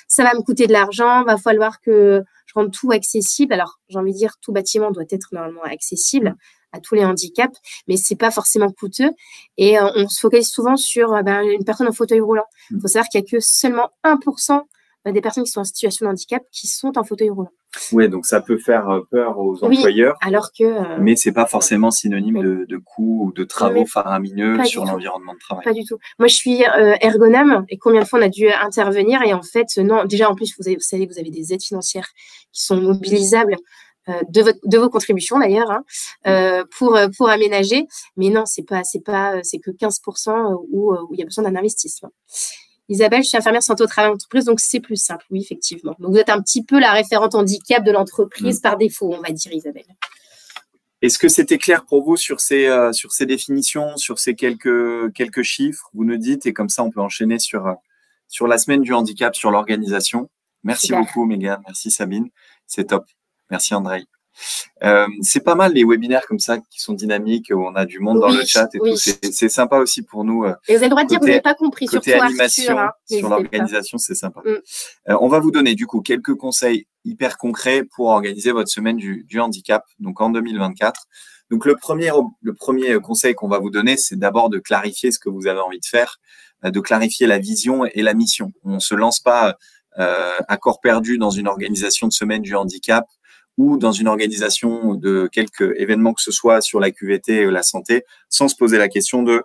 Ça va me coûter de l'argent. Va falloir que je rende tout accessible. Alors, j'ai envie de dire, tout bâtiment doit être normalement accessible à tous les handicaps, mais c'est pas forcément coûteux. Et euh, on se focalise souvent sur bah, une personne en fauteuil roulant. Il mm. faut savoir qu'il y a que seulement 1% des personnes qui sont en situation de handicap qui sont en fauteuil roulant. Oui, donc ça peut faire euh, peur aux employeurs. alors que. Euh, mais c'est pas forcément synonyme de, de coûts ou de travaux faramineux sur l'environnement de travail. Pas du tout. Moi, je suis euh, ergonome et combien de fois on a dû intervenir et en fait, non. Déjà, en plus, vous, avez, vous savez, vous avez des aides financières qui sont mobilisables. de, votre, de vos contributions d'ailleurs hein, pour pour aménager mais non c'est pas c'est pas c'est que 15% où, où il y a besoin d'un investissement Isabelle, je suis infirmière santé au travail d'entreprise, donc c'est plus simple, oui, effectivement. Donc vous êtes un petit peu la référente handicap de l'entreprise mm. par défaut, on va dire, Isabelle. Est-ce que c'était clair pour vous sur ces, euh, sur ces définitions, sur ces quelques, quelques chiffres Vous nous dites, et comme ça, on peut enchaîner sur, euh, sur la semaine du handicap, sur l'organisation. Merci beaucoup, Mégane. Merci, Sabine. C'est top. Merci, André. Euh, c'est pas mal les webinaires comme ça qui sont dynamiques, où on a du monde dans le chat et tout. C'est sympa aussi pour nous. Euh, et vous avez le droit de dire que vous n'avez pas compris, côté animation, hein, sur l'organisation, c'est sympa. Mm. Euh, on va vous donner du coup quelques conseils hyper concrets pour organiser votre semaine du, du handicap, donc en 2024. Donc le premier, le premier conseil qu'on va vous donner, c'est d'abord de clarifier ce que vous avez envie de faire, de clarifier la vision et la mission. On se lance pas euh, à corps perdu dans une organisation de semaine du handicap ou dans une organisation de quelque événement que ce soit sur la QVT et la santé, sans se poser la question de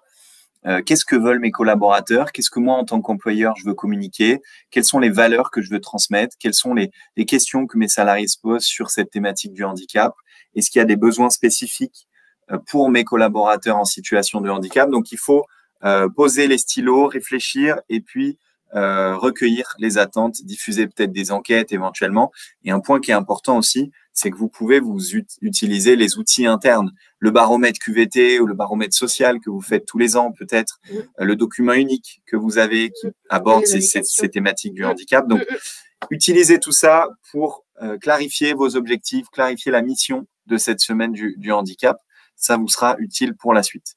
euh, qu'est-ce que veulent mes collaborateurs, qu'est-ce que moi en tant qu'employeur je veux communiquer, quelles sont les valeurs que je veux transmettre, quelles sont les, les questions que mes salariés se posent sur cette thématique du handicap, est-ce qu'il y a des besoins spécifiques euh, pour mes collaborateurs en situation de handicap? Donc il faut euh, poser les stylos, réfléchir et puis recueillir les attentes, diffuser peut-être des enquêtes éventuellement. Et un point qui est important aussi, c'est que vous pouvez vous utiliser les outils internes, le baromètre QVT ou le baromètre social que vous faites tous les ans peut-être, euh, le document unique que vous avez qui aborde ces, ces, thématiques du handicap. Donc, utilisez tout ça pour euh, clarifier vos objectifs, clarifier la mission de cette semaine du, du handicap. Ça vous sera utile pour la suite.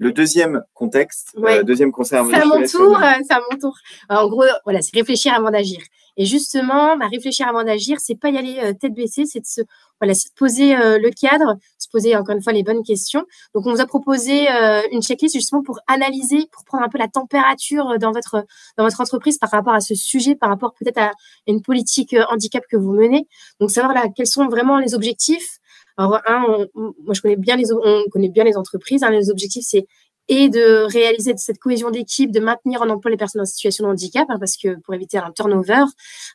Le deuxième contexte, euh, deuxième conseil. C'est à mon tour, euh, c'est à mon tour. en gros, voilà, c'est réfléchir avant d'agir. Et justement, bah, réfléchir avant d'agir, c'est pas y aller euh, tête baissée, c'est de se, voilà, se poser le cadre, se poser encore une fois les bonnes questions. Donc, on vous a proposé une checklist justement pour analyser, pour prendre un peu la température dans votre dans votre entreprise par rapport à ce sujet, par rapport peut-être à une politique handicap que vous menez. Donc, savoir là quels sont vraiment les objectifs, alors, un, moi, je connais bien les, on connaît bien les entreprises. Hein, les objectifs, c'est et de réaliser cette cohésion d'équipe, de maintenir en emploi les personnes en situation de handicap, hein, parce que pour éviter un turnover,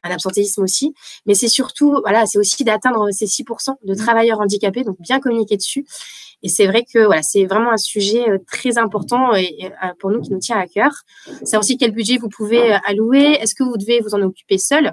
un absentéisme aussi. Mais c'est surtout, voilà, c'est aussi d'atteindre ces 6% de mmh. travailleurs handicapés, donc bien communiquer dessus. Et c'est vrai que voilà, c'est vraiment un sujet euh, très important et, euh, pour nous qui nous tient à cœur. C'est aussi quel budget vous pouvez euh, allouer? Est-ce que vous devez vous en occuper seul?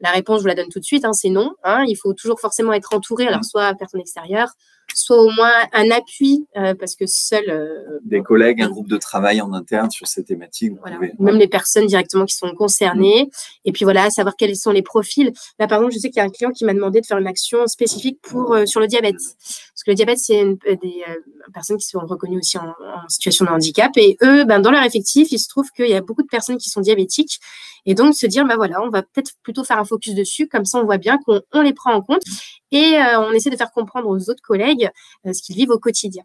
La réponse, je vous la donne tout de suite, hein, c'est non. Hein. il faut toujours forcément être entouré, alors mmh. soit personne extérieure, soit au moins un appui, euh, parce que seul. Euh, Des collègues, un groupe de travail en interne sur ces thématiques. Même les personnes directement qui sont concernées. Et puis voilà, savoir quels sont les profils. Là, par exemple, je sais qu'il y a un client qui m'a demandé de faire une action spécifique pour, euh, sur le diabète. Parce que le diabète, c'est des personnes qui sont reconnues aussi en, situation de handicap. Et eux, ben, dans leur effectif, il se trouve qu'il y a beaucoup de personnes qui sont diabétiques. Et donc, se dire, ben voilà, on va peut-être plutôt faire un focus dessus. Comme ça, on voit bien qu'on les prend en compte. Et on essaie de faire comprendre aux autres collègues euh, ce qu'ils vivent au quotidien.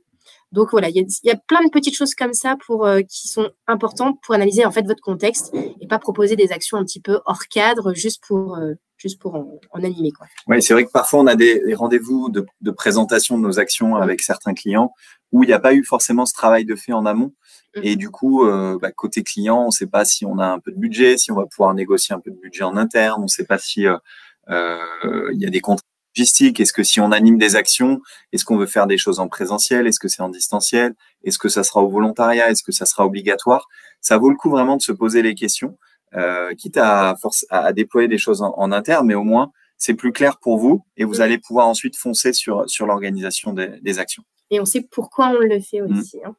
Donc voilà, il y, a plein de petites choses comme ça pour, euh, qui sont importantes pour analyser en fait votre contexte et pas proposer des actions un petit peu hors cadre juste pour, euh, juste pour en, animer. Quoi. Oui, c'est vrai que parfois on a des, rendez-vous de, présentation de nos actions avec certains clients où il n'y a pas eu forcément ce travail de fait en amont. Mmh. Et du coup, bah, côté client, on ne sait pas si on a un peu de budget, si on va pouvoir négocier un peu de budget en interne, on ne sait pas si il y a des contrats est-ce que si on anime des actions, est-ce qu'on veut faire des choses en présentiel? Est-ce que c'est en distanciel? Est-ce que ça sera au volontariat? Est-ce que ça sera obligatoire? Ça vaut le coup vraiment de se poser les questions, euh, quitte à, force, à déployer des choses en, interne, mais au moins c'est plus clair pour vous et vous allez pouvoir ensuite foncer sur, sur l'organisation des, actions. Et on sait pourquoi on le fait mmh. aussi. Hein.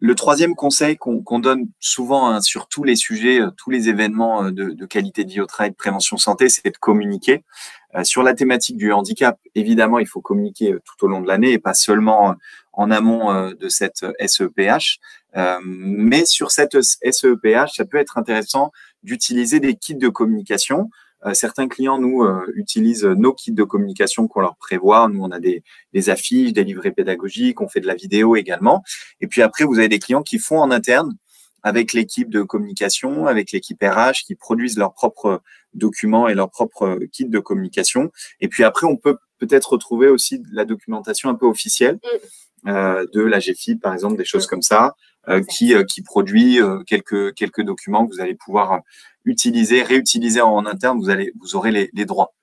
Le troisième conseil qu'on donne souvent hein, sur tous les sujets, euh, tous les événements euh, de, qualité de vie au travail, de prévention santé, c'est de communiquer. Euh, sur la thématique du handicap, évidemment, il faut communiquer tout au long de l'année et pas seulement en amont de cette SEPH. mais sur cette SEPH, ça peut être intéressant d'utiliser des kits de communication euh, certains clients, nous, euh, utilisent nos kits de communication qu'on leur prévoit. Nous, on a des, affiches, des livrets pédagogiques, on fait de la vidéo également. Et puis après, vous avez des clients qui font en interne avec l'équipe de communication, avec l'équipe RH, qui produisent leurs propres documents et leurs propres kits de communication. Et puis après, on peut peut-être retrouver aussi la documentation un peu officielle mm. euh, de la GFI, par exemple, des choses mm. comme ça, qui, qui produit quelques, quelques documents que vous allez pouvoir utiliser, réutiliser en interne, vous allez, vous aurez les, les droits.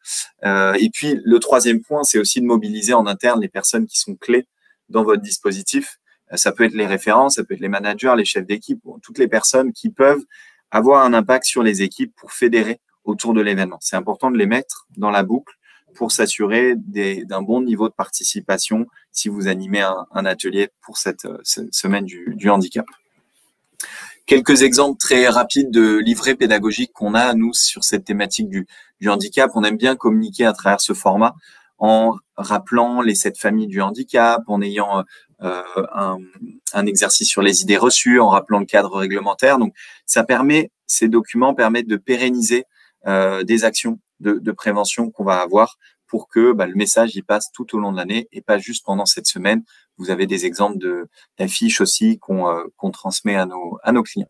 Euh, et puis le troisième point, c'est aussi de mobiliser en interne les personnes qui sont clés dans votre dispositif. Euh, ça peut être les référents, ça peut être les managers, les chefs d'équipe, toutes les personnes qui peuvent avoir un impact sur les équipes pour fédérer autour de l'événement. C'est important de les mettre dans la boucle pour s'assurer d'un bon niveau de participation si vous animez un, atelier pour cette, cette semaine du, du handicap. Quelques exemples très rapides de livrets pédagogiques qu'on a, nous, sur cette thématique du, handicap. On aime bien communiquer à travers ce format en rappelant les sept familles du handicap, en ayant euh, un, un, exercice sur les idées reçues, en rappelant le cadre réglementaire. Donc, ça permet, ces documents permettent de pérenniser euh, des actions de, de prévention qu'on va avoir pour que bah, le message y passe tout au long de l'année et pas juste pendant cette semaine. Vous avez des exemples d'affiches aussi qu'on euh, qu'on transmet à nos, à nos clients.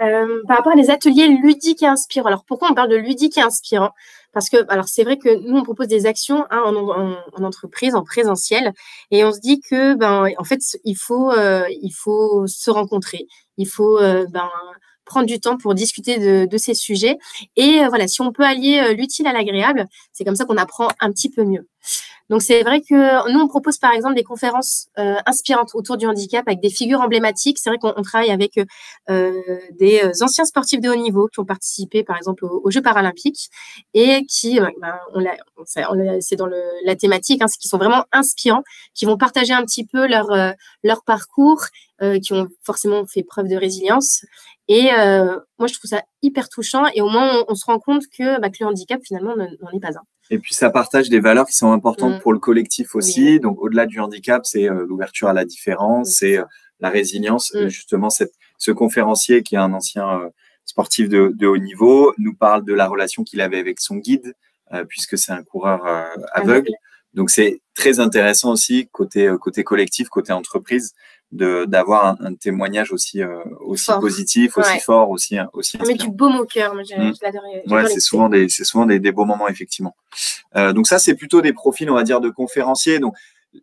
Euh, par rapport à des ateliers ludiques et inspirants. Alors pourquoi on parle de ludique et inspirant? Parce que alors c'est vrai que nous on propose des actions hein, en, en, en, entreprise, en présentiel, et on se dit que ben en fait il faut il faut se rencontrer, il faut ben prendre du temps pour discuter de, ces sujets. Et euh, voilà, si on peut allier euh, l'utile à l'agréable, c'est comme ça qu'on apprend un petit peu mieux. Donc c'est vrai que nous on propose par exemple des conférences euh, inspirantes autour du handicap avec des figures emblématiques. C'est vrai qu'on travaille avec des anciens sportifs de haut niveau qui ont participé par exemple aux, Jeux paralympiques et qui, ben, on c'est dans la thématique, hein, qui sont vraiment inspirants, qui vont partager un petit peu leur leur parcours, qui ont forcément fait preuve de résilience et euh, moi, je trouve ça hyper touchant. Et au moins, on, se rend compte que, bah, que le handicap, finalement, n'en est pas un. Et puis, ça partage des valeurs qui sont importantes mmh. pour le collectif aussi. Donc, au-delà du handicap, c'est euh, l'ouverture à la différence, c'est euh, la résilience. Mmh. Justement, cette, ce conférencier qui est un ancien euh, sportif de, de, haut niveau nous parle de la relation qu'il avait avec son guide, puisque c'est un coureur aveugle. Donc, c'est très intéressant aussi côté, côté collectif, côté entreprise, d'avoir un, un, témoignage aussi euh, aussi positif, aussi fort, aussi aussi. Ça met du beau au cœur, moi mmh. Ouais, c'est souvent des c'est souvent des, des, beaux moments effectivement. Euh, donc ça c'est plutôt des profils on va dire de conférenciers. Donc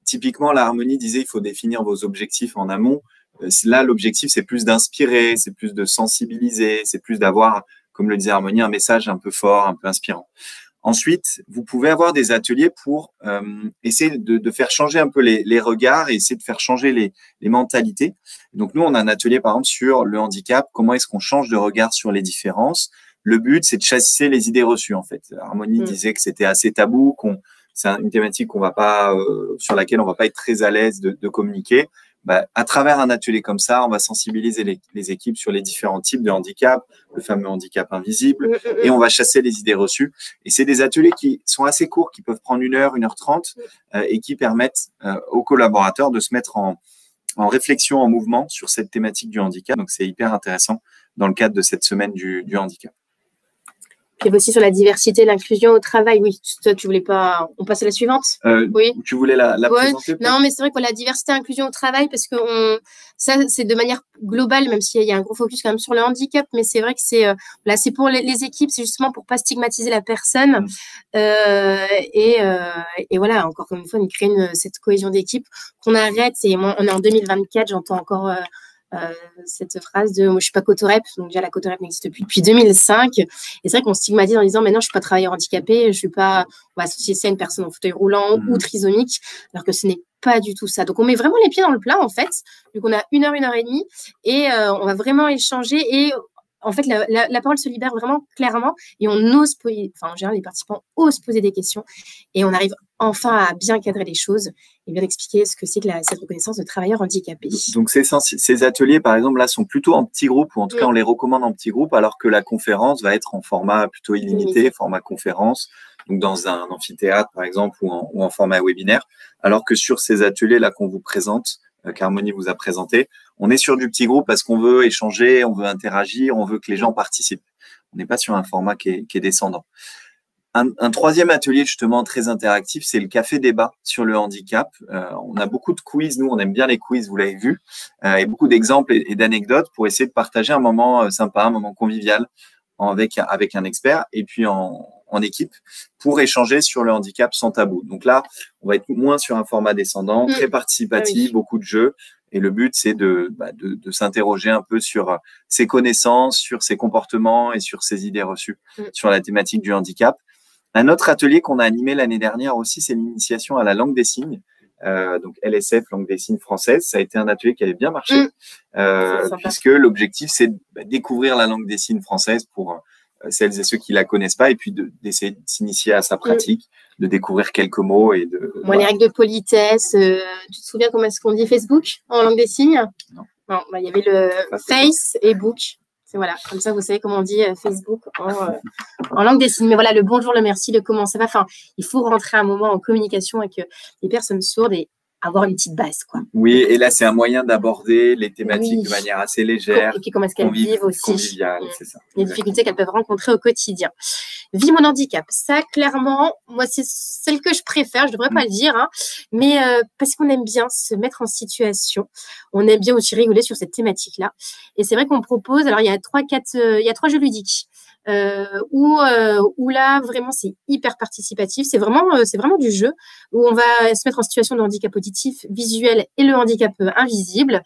typiquement l'harmonie disait il faut définir vos objectifs en amont. Euh, là l'objectif c'est plus d'inspirer, c'est plus de sensibiliser, c'est plus d'avoir comme le disait Harmonie un message un peu fort, un peu inspirant. Ensuite, vous pouvez avoir des ateliers pour euh, essayer de, de, faire changer un peu les, les, regards et essayer de faire changer les, les, mentalités. Donc nous, on a un atelier par exemple sur le handicap, comment est-ce qu'on change de regard sur les différences. Le but, c'est de chasser les idées reçues en fait. Harmonie mmh. disait que c'était assez tabou, qu'on c'est une thématique qu'on va pas euh, sur laquelle on va pas être très à l'aise de, de communiquer bah, à travers un atelier comme ça, on va sensibiliser les, les, équipes sur les différents types de handicap, le fameux handicap invisible, mm, mm, mm. et on va chasser les idées reçues. Et c'est des ateliers qui sont assez courts, qui peuvent prendre une heure, une heure trente, euh, et qui permettent euh, aux collaborateurs de se mettre en, en réflexion, en mouvement sur cette thématique du handicap. Donc c'est hyper intéressant dans le cadre de cette semaine du, du handicap. Puis aussi sur la diversité, l'inclusion au travail. Oui, toi, tu voulais pas. On passe à la suivante? Euh, oui. Tu voulais la, la présenter Non, mais c'est vrai que la diversité, inclusion au travail, parce que on, ça, c'est de manière globale, même s'il y a un gros focus quand même sur le handicap, mais c'est vrai que c'est euh, là, c'est pour les, les équipes, c'est justement pour pas stigmatiser la personne mmh. euh, et, et voilà, encore une fois, on crée une, cette cohésion d'équipe qu'on arrête. Et moi, on est en 2024, j'entends encore cette phrase de moi je suis pas cotorep, donc déjà la cotorep n'existe plus depuis 2005. Et c'est vrai qu'on stigmatise en disant mais non je suis pas travailleur handicapé, je suis pas, on va associer ça à une personne en fauteuil roulant ou mmh. trisomique, alors que ce n'est pas du tout ça. Donc on met vraiment les pieds dans le plat en fait, vu qu'on a une heure, une heure et demie, et euh, on va vraiment échanger et en fait, la, la, la, parole se libère vraiment clairement et on ose, poser, enfin, en général, les participants osent poser des questions et on arrive enfin à bien cadrer les choses et bien expliquer ce que c'est que la, cette reconnaissance de travailleurs handicapés. Donc, ces, ces ateliers, par exemple, là, sont plutôt en petits groupes ou en tout cas, on les recommande en petits groupes alors que la conférence va être en format plutôt illimité, format conférence, donc dans un amphithéâtre, par exemple, ou en, ou en format webinaire. Alors que sur ces ateliers-là qu'on vous présente, qu'Harmonie vous a présenté. On est sur du petit groupe parce qu'on veut échanger, on veut interagir, on veut que les gens participent. On n'est pas sur un format qui est, descendant. Un, troisième atelier justement très interactif, c'est le café débat sur le handicap. Euh, on a beaucoup de quiz, nous on aime bien les quiz, vous l'avez vu, euh, et beaucoup d'exemples et, et d'anecdotes pour essayer de partager un moment euh, sympa, un moment convivial avec avec un expert et puis en, en équipe pour échanger sur le handicap sans tabou. Donc là, on va être moins sur un format descendant, mmh. très participatif, oui. beaucoup de jeux. Et le but, c'est de, bah, de, de s'interroger un peu sur ses connaissances, sur ses comportements et sur ses idées reçues mmh. sur la thématique du handicap. Un autre atelier qu'on a animé l'année dernière aussi, c'est l'initiation à la langue des signes. Euh, donc LSF, langue des signes française. Ça a été un atelier qui avait bien marché, mmh. euh, puisque l'objectif, c'est de bah, découvrir la langue des signes française pour euh, celles et ceux qui la connaissent pas et puis d'essayer de, de s'initier à sa pratique, mmh. de découvrir quelques mots et de. Voilà. les règles de politesse. Euh, tu te souviens comment est-ce qu'on dit Facebook en langue des signes? Non. Non, bah, il y avait le face et book. Voilà, comme ça, vous savez comment on dit euh, Facebook en, en, langue des signes. Mais voilà, le bonjour, le merci, le comment ça va. Enfin, il faut rentrer un moment en communication avec les personnes sourdes et avoir une petite base. Quoi. Oui, et là, c'est un moyen d'aborder les thématiques de manière assez légère. Et puis, comment est-ce qu'elles vivent aussi. Mm. c'est ça. Les difficultés qu'elles peuvent rencontrer au quotidien. Vie mon handicap, ça, clairement, moi, c'est celle que je préfère, je ne devrais pas mm. le dire, hein, mais euh, parce qu'on aime bien se mettre en situation. On aime bien aussi rigoler sur cette thématique-là. Et c'est vrai qu'on propose, alors, il y a trois, quatre, euh, il y a trois jeux ludiques. Euh, où, euh, là vraiment c'est hyper participatif, c'est vraiment euh, c'est vraiment du jeu où on va se mettre en situation de handicap auditif, visuel et le handicap invisible.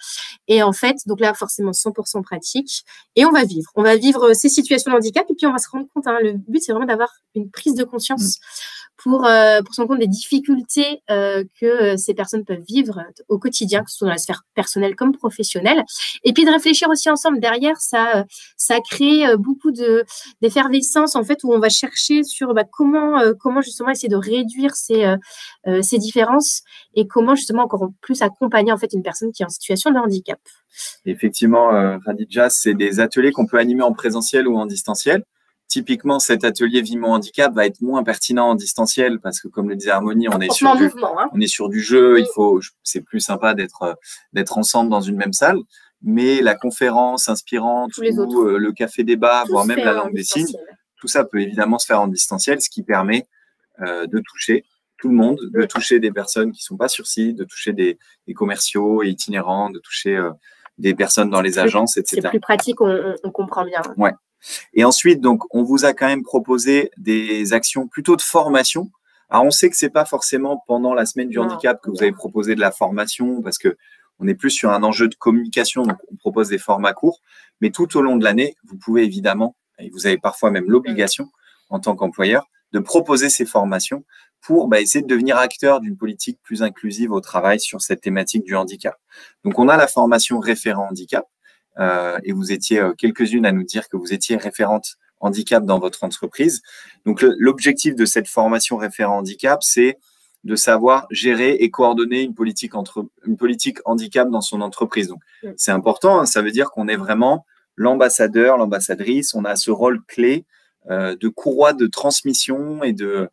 Et en fait, donc là forcément 100% pratique et on va vivre, on va vivre ces situations de handicap et puis on va se rendre compte. Hein, le but c'est vraiment d'avoir une prise de conscience. Mmh pour, euh, pour rendre compte des difficultés euh, que euh, ces personnes peuvent vivre au quotidien, que ce soit dans la sphère personnelle comme professionnelle. Et puis de réfléchir aussi ensemble derrière, ça, ça crée beaucoup de, d'effervescence en fait, où on va chercher sur bah, comment, comment justement essayer de réduire ces, ces différences et comment justement encore plus accompagner en fait une personne qui est en situation de handicap. Effectivement, Radija, c'est des ateliers qu'on peut animer en présentiel ou en distanciel typiquement, cet atelier Vie mon handicap va être moins pertinent en distanciel parce que, comme le disait Harmonie, on est sur du, hein. on est sur du jeu. Il faut, c'est plus sympa d'être d'être ensemble dans une même salle. Mais la conférence inspirante ou euh, le café débat, voire même la langue des signes, tout ça peut évidemment se faire en distanciel, ce qui permet euh, de toucher tout le monde, de toucher des personnes qui sont pas sur site, de toucher des, commerciaux et itinérants, de toucher euh, des personnes dans les agences, etc. C'est plus pratique, on, on comprend bien. Ouais. Et ensuite, donc, on vous a quand même proposé des actions plutôt de formation. Alors, on sait que c'est pas forcément pendant la semaine du handicap que vous avez proposé de la formation parce que on est plus sur un enjeu de communication, donc on propose des formats courts. Mais tout au long de l'année, vous pouvez évidemment, et vous avez parfois même l'obligation en tant qu'employeur, de proposer ces formations pour bah, essayer de devenir acteur d'une politique plus inclusive au travail sur cette thématique du handicap. Donc, on a la formation référent handicap et vous étiez euh, quelques-unes à nous dire que vous étiez référente handicap dans votre entreprise. Donc l'objectif de cette formation référent handicap, c'est de savoir gérer et coordonner une politique entre une politique handicap dans son entreprise. Donc c'est important, hein. ça veut dire qu'on est vraiment l'ambassadeur, l'ambassadrice, on a ce rôle clé euh, de courroie de transmission et de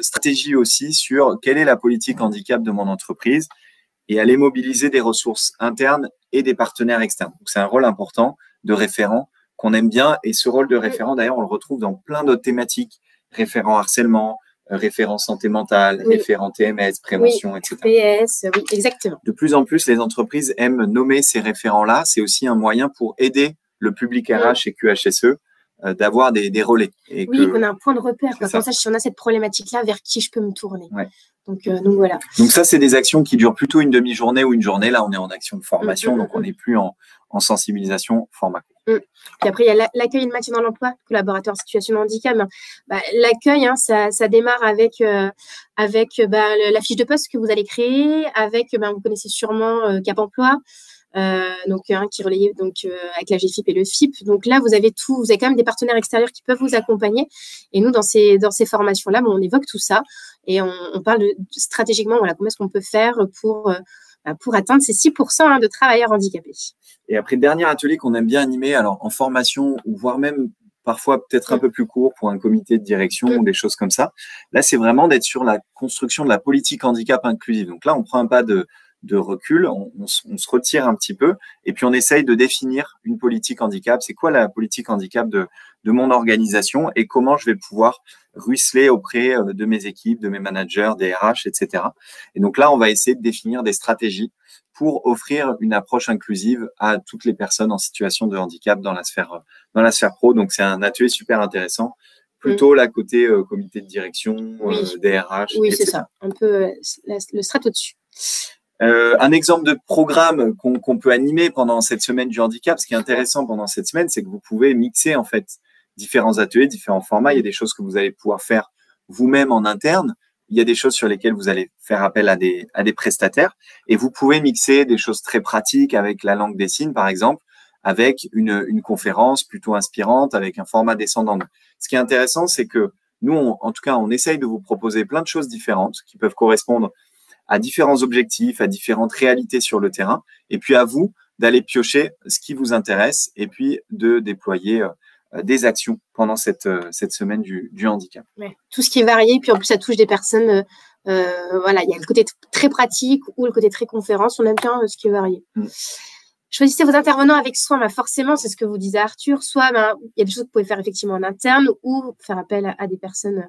stratégie aussi sur quelle est la politique handicap de mon entreprise et aller mobiliser des ressources internes et des partenaires externes. Donc, c'est un rôle important de référent qu'on aime bien. Et ce rôle de référent, d'ailleurs, on le retrouve dans plein d'autres thématiques. Référent harcèlement, euh, référent santé mentale, référent TMS, prévention, etc. PS, oui, exactement. De plus en plus, les entreprises aiment nommer ces référents-là. C'est aussi un moyen pour aider le public RH et QHSE euh, d'avoir des, des, relais. Et oui, qu'on a un point de repère. Comme ça. si on a cette problématique-là, vers qui je peux me tourner. Donc, euh, donc, voilà. Donc ça, c'est des actions qui durent plutôt une demi-journée ou une journée. Là, on est en action de formation, mm, mm, donc on n'est mm. plus en, en, sensibilisation format. Puis après, il y a l'accueil et le maintien dans l'emploi, collaborateur en situation de handicap. Bah, l'accueil, hein, ça, ça, démarre avec, euh, avec bah, la fiche de poste que vous allez créer, avec, bah, vous connaissez sûrement Cap Emploi. Euh, donc un qui relayait donc euh, avec la GFIP et le FIP. Donc là, vous avez tout, vous avez quand même des partenaires extérieurs qui peuvent vous accompagner. Et nous, dans ces dans ces formations-là, on évoque tout ça et on, on parle de, stratégiquement, voilà, comment est-ce qu'on peut faire pour euh, bah, pour atteindre ces 6% hein, de travailleurs handicapés. Et après, dernier atelier qu'on aime bien animer, alors en formation voire même parfois peut-être un peu plus court pour un comité de direction ou des choses comme ça. Là, c'est vraiment d'être sur la construction de la politique handicap inclusive. Donc là, on prend un pas de, de recul, on, se retire un petit peu et puis on essaye de définir une politique handicap. C'est quoi la politique handicap de, de mon organisation et comment je vais pouvoir ruisseler auprès euh, de mes équipes, de mes managers, des RH, etc. Et donc là, on va essayer de définir des stratégies pour offrir une approche inclusive à toutes les personnes en situation de handicap dans la sphère dans la sphère pro. Donc c'est un atelier super intéressant plutôt la côté euh, comité de direction, euh, des RH. Oui, c'est ça, un peu le strat au-dessus. Euh, un exemple de programme qu'on peut animer pendant cette semaine du handicap, ce qui est intéressant pendant cette semaine, c'est que vous pouvez mixer en fait différents ateliers, différents formats. Il y a des choses que vous allez pouvoir faire vous-même en interne. Il y a des choses sur lesquelles vous allez faire appel à des, prestataires. Et vous pouvez mixer des choses très pratiques avec la langue des signes, par exemple, avec une conférence plutôt inspirante, avec un format descendant. Ce qui est intéressant, c'est que nous, en tout cas, on essaye de vous proposer plein de choses différentes qui peuvent correspondre à différents objectifs, à différentes réalités sur le terrain, et puis à vous d'aller piocher ce qui vous intéresse et puis de déployer des actions pendant cette, cette semaine du, du handicap. Tout ce qui est varié, puis en plus ça touche des personnes voilà, il y a le côté très pratique ou le côté très conférence. On aime bien ce qui est varié. Mm. Choisissez vos intervenants avec soin, bah forcément, c'est ce que vous disait Arthur. Soit ben, il y a des choses que vous pouvez faire effectivement en interne ou faire appel à, des personnes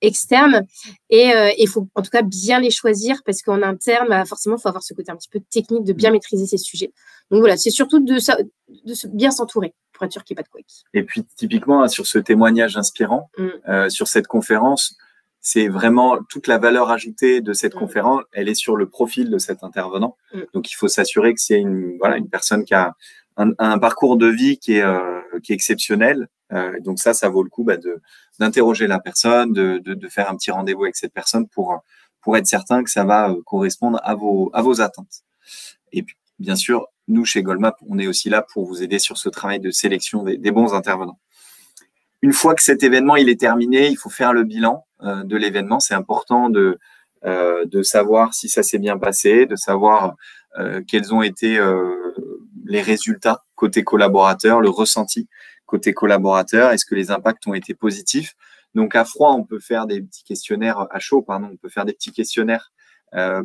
externes. Et euh, il faut en tout cas bien les choisir parce qu'en interne, bah, forcément, il faut avoir ce côté un petit peu technique de bien maîtriser ces sujets. Donc voilà, c'est surtout de, de bien s'entourer pour être sûr qu'il n'y ait pas de couac. Et puis typiquement, sur ce témoignage inspirant, mm. euh, sur cette conférence, c'est vraiment toute la valeur ajoutée de cette mm. conférence, elle est sur le profil de cet intervenant. Mm. Donc, il faut s'assurer que c'est une, voilà, une personne qui a un, parcours de vie qui est, euh, qui est exceptionnel. Euh, donc ça, ça vaut le coup bah, de d'interroger la personne, de, de, faire un petit rendez-vous avec cette personne pour pour être certain que ça va euh, correspondre à vos à vos attentes. Et puis, bien sûr, nous chez Goldmap, on est aussi là pour vous aider sur ce travail de sélection des, bons intervenants. Une fois que cet événement il est terminé, il faut faire le bilan euh, de l'événement. C'est important de, euh, de savoir si ça s'est bien passé, de savoir euh, quels ont été les résultats côté collaborateur, le ressenti côté collaborateur, est-ce que les impacts ont été positifs? Donc à froid, on peut faire des petits questionnaires, à chaud, pardon, on peut faire des petits questionnaires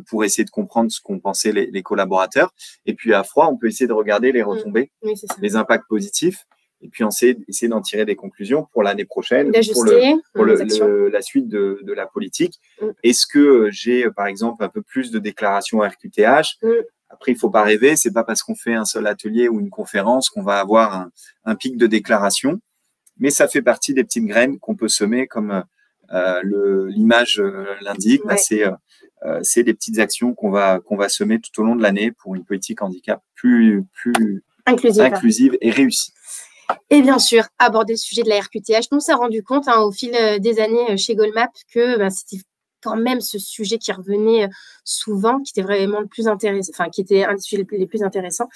pour essayer de comprendre ce qu'ont pensé les, collaborateurs. Et puis à froid, on peut essayer de regarder les mmh. retombées, les impacts positifs et puis on essaie, essayer d'en tirer des conclusions pour l'année prochaine, pour, le, la suite de, de la politique. Mm. Est-ce que euh, j'ai, euh, par exemple, un peu plus de déclarations RQTH mm. Après, il faut pas rêver, c'est pas parce qu'on fait un seul atelier ou une conférence qu'on va avoir un, un, pic de déclaration, mais ça fait partie des petites graines qu'on peut semer, comme euh, l'image euh, l'indique. Bah, c'est euh, c'est des petites actions qu'on va qu'on va semer tout au long de l'année pour une politique handicap plus plus inclusive, inclusive et réussie. Et bien sûr, aborder le sujet de la RQTH. On s'est rendu compte hein, au fil des années chez Goldmap que ben, c'était quand même ce sujet qui revenait euh, souvent, qui était vraiment le plus intéressant, enfin qui était un des sujets les plus intéressants.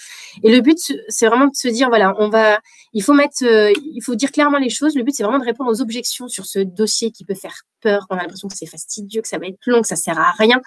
Et le but, c'est vraiment de se dire voilà, on va, il faut mettre, il faut dire clairement les choses. Le but, c'est vraiment de répondre aux objections sur ce dossier qui peut faire peur. On a l'impression que c'est fastidieux, que ça va être long, que ça sert à rien.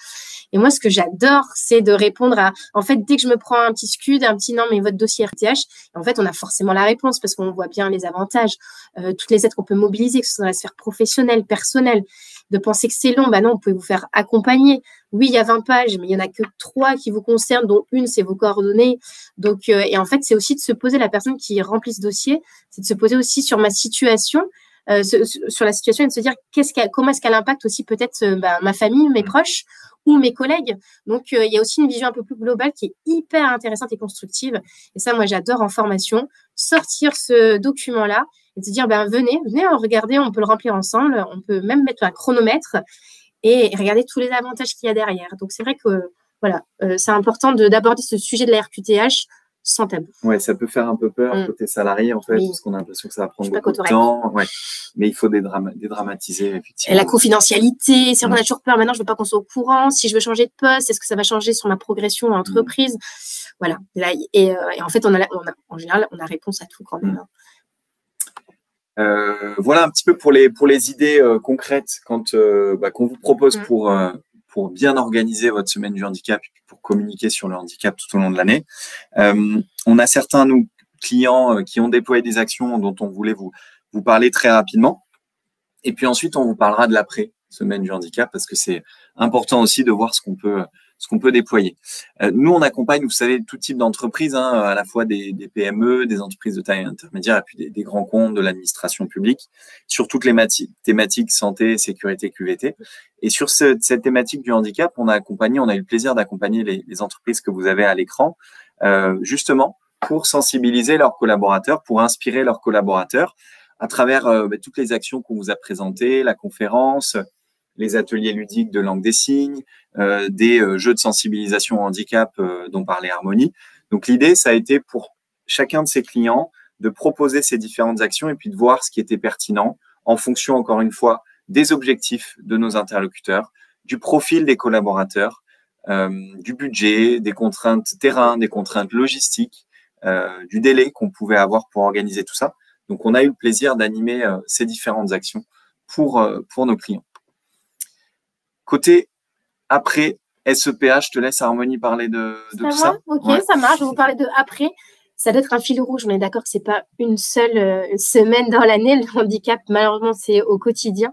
Et moi, ce que j'adore, c'est de répondre à, en fait, dès que je me prends un petit scud, un petit non, mais votre dossier RTH, en fait, on a forcément la réponse parce qu'on voit bien les avantages, euh, toutes les aides qu'on peut mobiliser, que ce soit dans la sphère professionnelle, personnelle, de penser que c'est long, bah non, vous pouvez vous faire accompagner. Oui, il y a 20 pages, mais il y en a que trois qui vous concernent, dont une, c'est vos coordonnées. Donc, euh, et en fait, c'est aussi de se poser, la personne qui remplit ce dossier, c'est de se poser aussi sur ma situation, euh, sur la situation et de se dire qu'est-ce comment est-ce qu'elle impacte aussi peut-être euh, bah, ma famille, mes proches ou mes collègues. Donc, il y a aussi une vision un peu plus globale qui est hyper intéressante et constructive. Et ça, moi, j'adore en formation, sortir ce document-là et se dire, ben, venez, venez, regardez, on peut le remplir ensemble, on peut même mettre un chronomètre et regarder tous les avantages qu'il y a derrière. Donc, c'est vrai que, voilà, c'est important d'aborder ce sujet de la RQTH sans tabou. Ouais, ça peut faire un peu peur mm. côté salarié en fait, parce qu'on a l'impression que ça va prendre beaucoup de temps. Ouais. Mais il faut dédramatiser effectivement. Et la confidentialité, si on a toujours peur, maintenant je veux pas qu'on soit au courant. Si je veux changer de poste, est-ce que ça va changer sur ma progression en entreprise? Voilà. Là, et, euh, et, en fait, on a, on a, en général, on a réponse à tout quand même. Hein. Euh, voilà un petit peu pour les pour les idées euh, concrètes quand euh, bah, qu'on vous propose mm. pour pour bien organiser votre semaine du handicap et pour communiquer sur le handicap tout au long de l'année. On a certains nous clients qui ont déployé des actions dont on voulait vous vous parler très rapidement. Et puis ensuite, on vous parlera de l'après semaine du handicap parce que c'est important aussi de voir ce qu'on peut ce qu'on peut déployer. Euh, nous, on accompagne, vous savez, tout type d'entreprises, hein, à la fois des, PME, des entreprises de taille intermédiaire et puis des, grands comptes de l'administration publique, sur toutes les thématiques santé, sécurité, QVT. Et sur ce, cette thématique du handicap, on a accompagné, on a eu le plaisir d'accompagner les, les, entreprises que vous avez à l'écran, euh, justement pour sensibiliser leurs collaborateurs, pour inspirer leurs collaborateurs à travers euh, bah, toutes les actions qu'on vous a présentées, la conférence, les ateliers ludiques de langue des signes, euh, des euh, jeux de sensibilisation au handicap euh, dont parlait Harmonie. Donc l'idée, ça a été pour chacun de ses clients de proposer ces différentes actions et puis de voir ce qui était pertinent en fonction, encore une fois, des objectifs de nos interlocuteurs, du profil des collaborateurs, du budget, des contraintes terrain, des contraintes logistiques, du délai qu'on pouvait avoir pour organiser tout ça. Donc, on a eu le plaisir d'animer ces différentes actions pour, pour nos clients. Côté après SEPH, je te laisse Harmonie parler de, de tout ça. Ok, ça marche. Je vais vous parler de après. Ça doit être un fil rouge. On est d'accord que c'est pas une seule euh, semaine dans l'année. Le handicap, malheureusement, c'est au quotidien.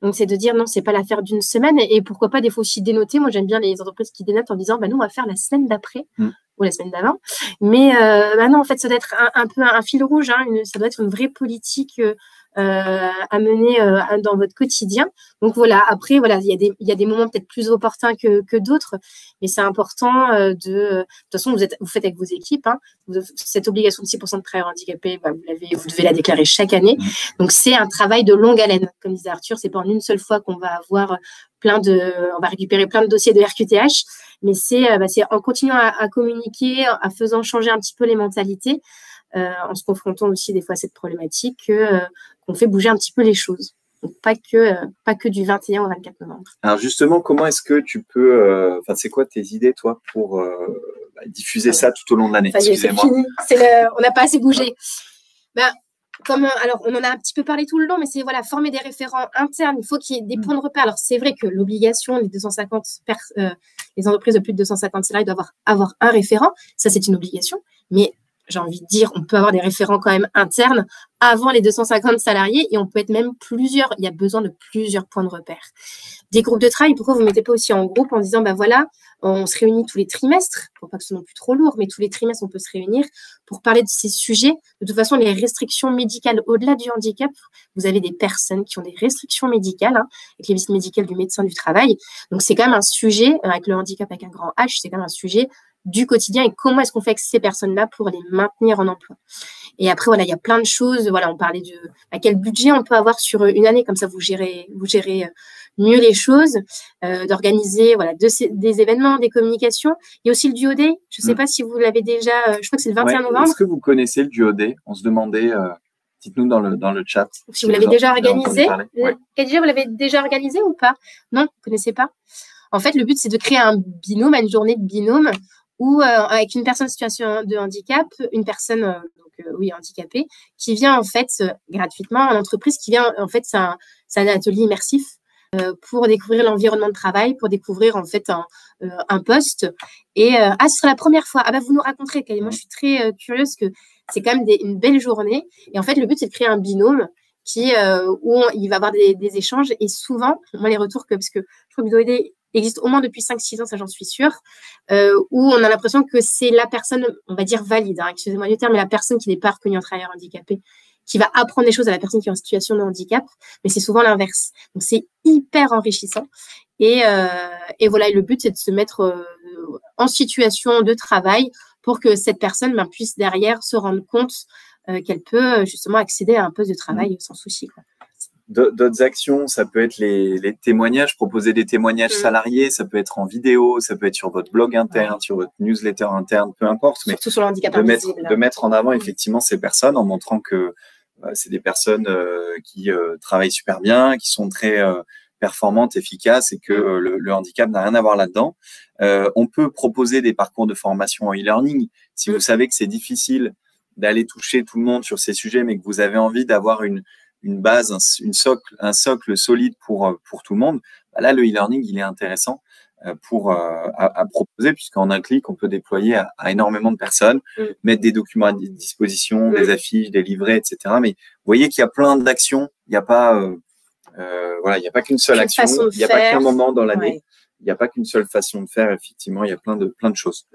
Donc, c'est de dire non, c'est pas l'affaire d'une semaine. Et, pourquoi pas des fois aussi dénoter. Moi, j'aime bien les entreprises qui dénotent en disant, bah, nous, on va faire la semaine d'après mm. ou la semaine d'avant. Mais euh, bah non, en fait, ça doit être un, peu un, fil rouge. Hein, ça doit être une vraie politique euh, à mener euh, dans votre quotidien. Donc voilà, après, voilà, il y a des, il y a des moments peut-être plus opportuns que, que d'autres, mais c'est important euh, de. De toute façon, vous, êtes, vous faites avec vos équipes. Hein, cette obligation de 6% de travailleurs handicapés, bah, vous, l'avez, vous devez la déclarer chaque année. Donc c'est un travail de longue haleine. Comme disait Arthur, c'est pas en une seule fois qu'on va avoir plein de, on va récupérer plein de dossiers de RQTH, mais c'est, bah, c'est en continuant à, à, communiquer, en faisant changer un petit peu les mentalités, euh, en se confrontant aussi des fois à cette problématique que qu'on fait bouger un petit peu les choses. Donc, pas que, euh, pas que du 21 au 24 novembre. Alors justement, comment est-ce que tu peux, euh, enfin, c'est quoi tes idées, toi, pour euh, bah, diffuser ça tout au long de l'année? Excusez-moi. on n'a pas assez bougé. Ben, comme, alors, on en a un petit peu parlé tout le long, mais c'est voilà, former des référents internes. Il faut qu'il y ait des mm. points de repère. Alors, c'est vrai que l'obligation, les 250 les entreprises de plus de 250 salariés doivent avoir, avoir un référent. Ça, c'est une obligation. Mais j'ai envie de dire, on peut avoir des référents quand même internes avant les 250 salariés et on peut être même plusieurs. Il y a besoin de plusieurs points de repère. Des groupes de travail, pourquoi vous ne mettez pas aussi en groupe en disant, ben voilà, on se réunit tous les trimestres, pour pas que ce soit non plus trop lourd, mais tous les trimestres, on peut se réunir pour parler de ces sujets. De toute façon, les restrictions médicales, au-delà du handicap, vous avez des personnes qui ont des restrictions médicales, hein, avec les visites médicales du médecin du travail. Donc, c'est quand même un sujet, euh, avec le handicap avec un grand H, c'est quand même un sujet du quotidien et comment est-ce qu'on fait avec ces personnes-là pour les maintenir en emploi. Et après, voilà, il y a plein de choses. Voilà, on parlait de à quel budget on peut avoir sur une année, comme ça vous gérez, vous gérez euh, mieux les choses, euh, d'organiser voilà des événements, des communications. Il y a aussi le duo day. Je ne sais mm. pas si vous l'avez déjà. Euh, je crois que c'est le 21 novembre. Est-ce que vous connaissez le duo day? On se demandait. Dites-nous dans le, dans le chat. Si, vous l'avez déjà organisé. déjà, vous l'avez déjà organisé ou pas? Non, vous ne connaissez pas? En fait, le but, c'est de créer un binôme, une journée de binôme ou euh, avec une personne en situation de handicap, une personne euh, donc, euh, oui, handicapée, qui vient en fait gratuitement en entreprise, qui vient en fait, c'est un, atelier immersif pour découvrir l'environnement de travail, pour découvrir en fait un, poste. Et ah, ce sera la première fois. Ah bah vous nous raconterez. Moi, je suis très curieuse que c'est quand même une belle journée. Et en fait, le but c'est de créer un binôme qui où il va avoir des, échanges. Et souvent, moi les retours que parce que je crois que existe au moins depuis 5-6 ans, ça j'en suis sûre, euh, où on a l'impression que c'est la personne, on va dire valide, hein, excusez-moi du terme, mais la personne qui n'est pas reconnue en travailleur handicapé, qui va apprendre des choses à la personne qui est en situation de handicap, mais c'est souvent l'inverse. Donc c'est hyper enrichissant. Et, euh, et voilà, le but c'est de se mettre euh, en situation de travail pour que cette personne ben, puisse derrière se rendre compte qu'elle peut justement accéder à un poste de travail mmh. sans souci. Quoi. D'autres actions, ça peut être les, témoignages, proposer des témoignages mm. salariés, ça peut être en vidéo, ça peut être sur votre blog interne, sur votre newsletter interne, peu importe. Mais Surtout sur le handicap de mettre, de mettre en avant effectivement ces personnes en montrant que euh, c'est des personnes euh, qui euh, travaillent super bien, qui sont très performantes, efficaces et que le, le, handicap n'a rien à voir là-dedans. on peut proposer des parcours de formation en e-learning. Si vous mm. savez que c'est difficile d'aller toucher tout le monde sur ces sujets, mais que vous avez envie d'avoir une, une base, un, une socle, un socle solide pour, euh, pour tout le monde, bah là, le e-learning, il est intéressant euh, pour euh, à, proposer, puisqu'en un clic, on peut déployer à, énormément de personnes, mm. mettre des documents à disposition, des mm. affiches, des livrets, etc. Mais vous voyez qu'il y a plein d'actions. Il n'y a pas, euh, voilà, il n'y a pas qu'une seule action. Il n'y a pas qu'un moment dans l'année il n'y a pas qu'une seule façon de faire, effectivement, il y a plein de, plein de choses.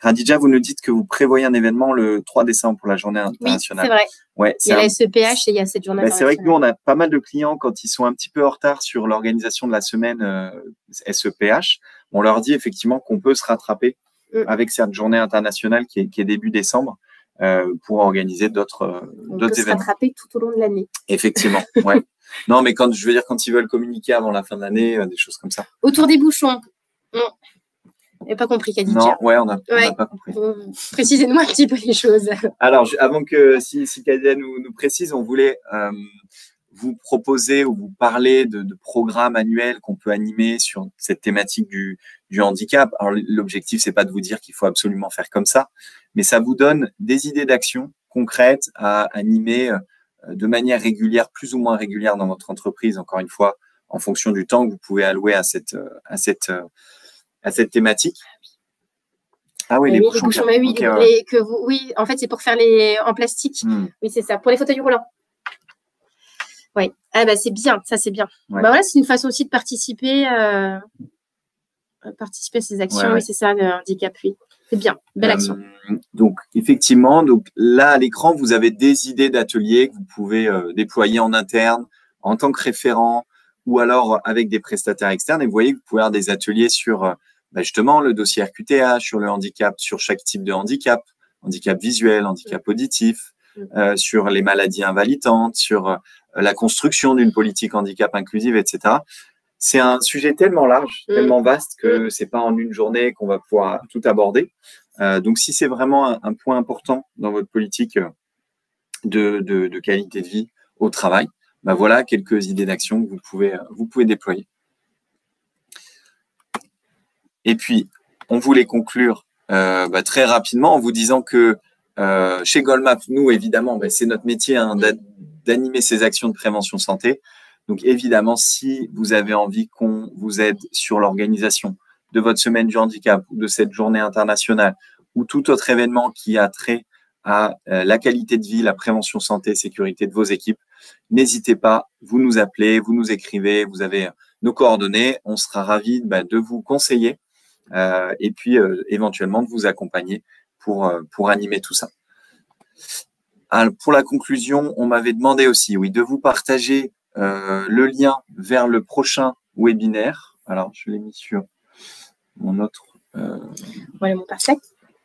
Radija, vous nous dites que vous prévoyez un événement le 3 décembre pour la journée internationale. Oui, c'est vrai. Ouais, il y a la SEPH et il y a cette journée bah, C'est vrai que nous, on a pas mal de clients quand ils sont un petit peu en retard sur l'organisation de la semaine euh, SEPH. On leur dit effectivement qu'on peut se rattraper mm. avec cette journée internationale qui est, qui est début décembre. Euh, pour organiser d'autres euh, d'autres événements. Rattraper tout au long de l'année. Effectivement, ouais. Non, mais quand je veux dire quand ils veulent communiquer avant la fin de l'année, euh, des choses comme ça. Autour des bouchons. Non. J'ai pas compris, Khadija. Non, ouais, on n'a pas compris. Précisez-nous un petit peu les choses. Alors, avant que si, si nous, nous précise, on voulait euh, vous proposer ou vous parler de, de programmes annuels qu'on peut animer sur cette thématique du, du handicap. Alors, l'objectif, c'est pas de vous dire qu'il faut absolument faire comme ça, mais ça vous donne des idées d'action concrètes à animer euh, de manière régulière, plus ou moins régulière dans votre entreprise, encore une fois, en fonction du temps que vous pouvez allouer à cette, euh, à cette, euh, à cette thématique. Ah oui, les, bouchons, oui, que vous, oui, en fait, c'est pour faire les en plastique. Hmm. Oui, c'est ça, pour les fauteuils roulants. Oui, ah bah, c'est bien, ça c'est bien. Bah, voilà, c'est une façon aussi de participer, euh, participer à ces actions. Oui, c'est ça, le handicap, oui. C'est bien, belle action. Euh, donc, effectivement, donc là, à l'écran, vous avez des idées d'ateliers que vous pouvez euh, déployer en interne, en tant que référent, ou alors avec des prestataires externes. Et vous voyez que vous pouvez avoir des ateliers sur euh, bah, justement le dossier RQTH, sur le handicap, sur chaque type de handicap, handicap visuel, handicap auditif, mm. sur les maladies invalidantes, sur la construction d'une politique handicap inclusive, etc c'est un sujet tellement large, mm. tellement vaste que mm. c'est pas en une journée qu'on va pouvoir tout aborder. Euh, donc, si c'est vraiment un, point important dans votre politique euh, de, qualité de vie au travail, bah voilà quelques idées d'action que vous pouvez, euh, vous pouvez déployer. Et puis, on voulait conclure bah, très rapidement en vous disant que chez Goldmap, nous, évidemment, bah, c'est notre métier hein, d'animer ces actions de prévention santé. Donc évidemment, si vous avez envie qu'on vous aide sur l'organisation de votre semaine du handicap ou de cette journée internationale ou tout autre événement qui a trait à euh, la qualité de vie, la prévention santé, sécurité de vos équipes, n'hésitez pas, vous nous appelez, vous nous écrivez, vous avez nos coordonnées, on sera ravis bah, de vous conseiller euh, et puis euh, éventuellement de vous accompagner pour, animer tout ça. Pour la conclusion, on m'avait demandé aussi, oui, de vous partager euh, le lien vers le prochain webinaire. Alors, je l'ai mis sur mon autre. Euh... Voilà mon parfait.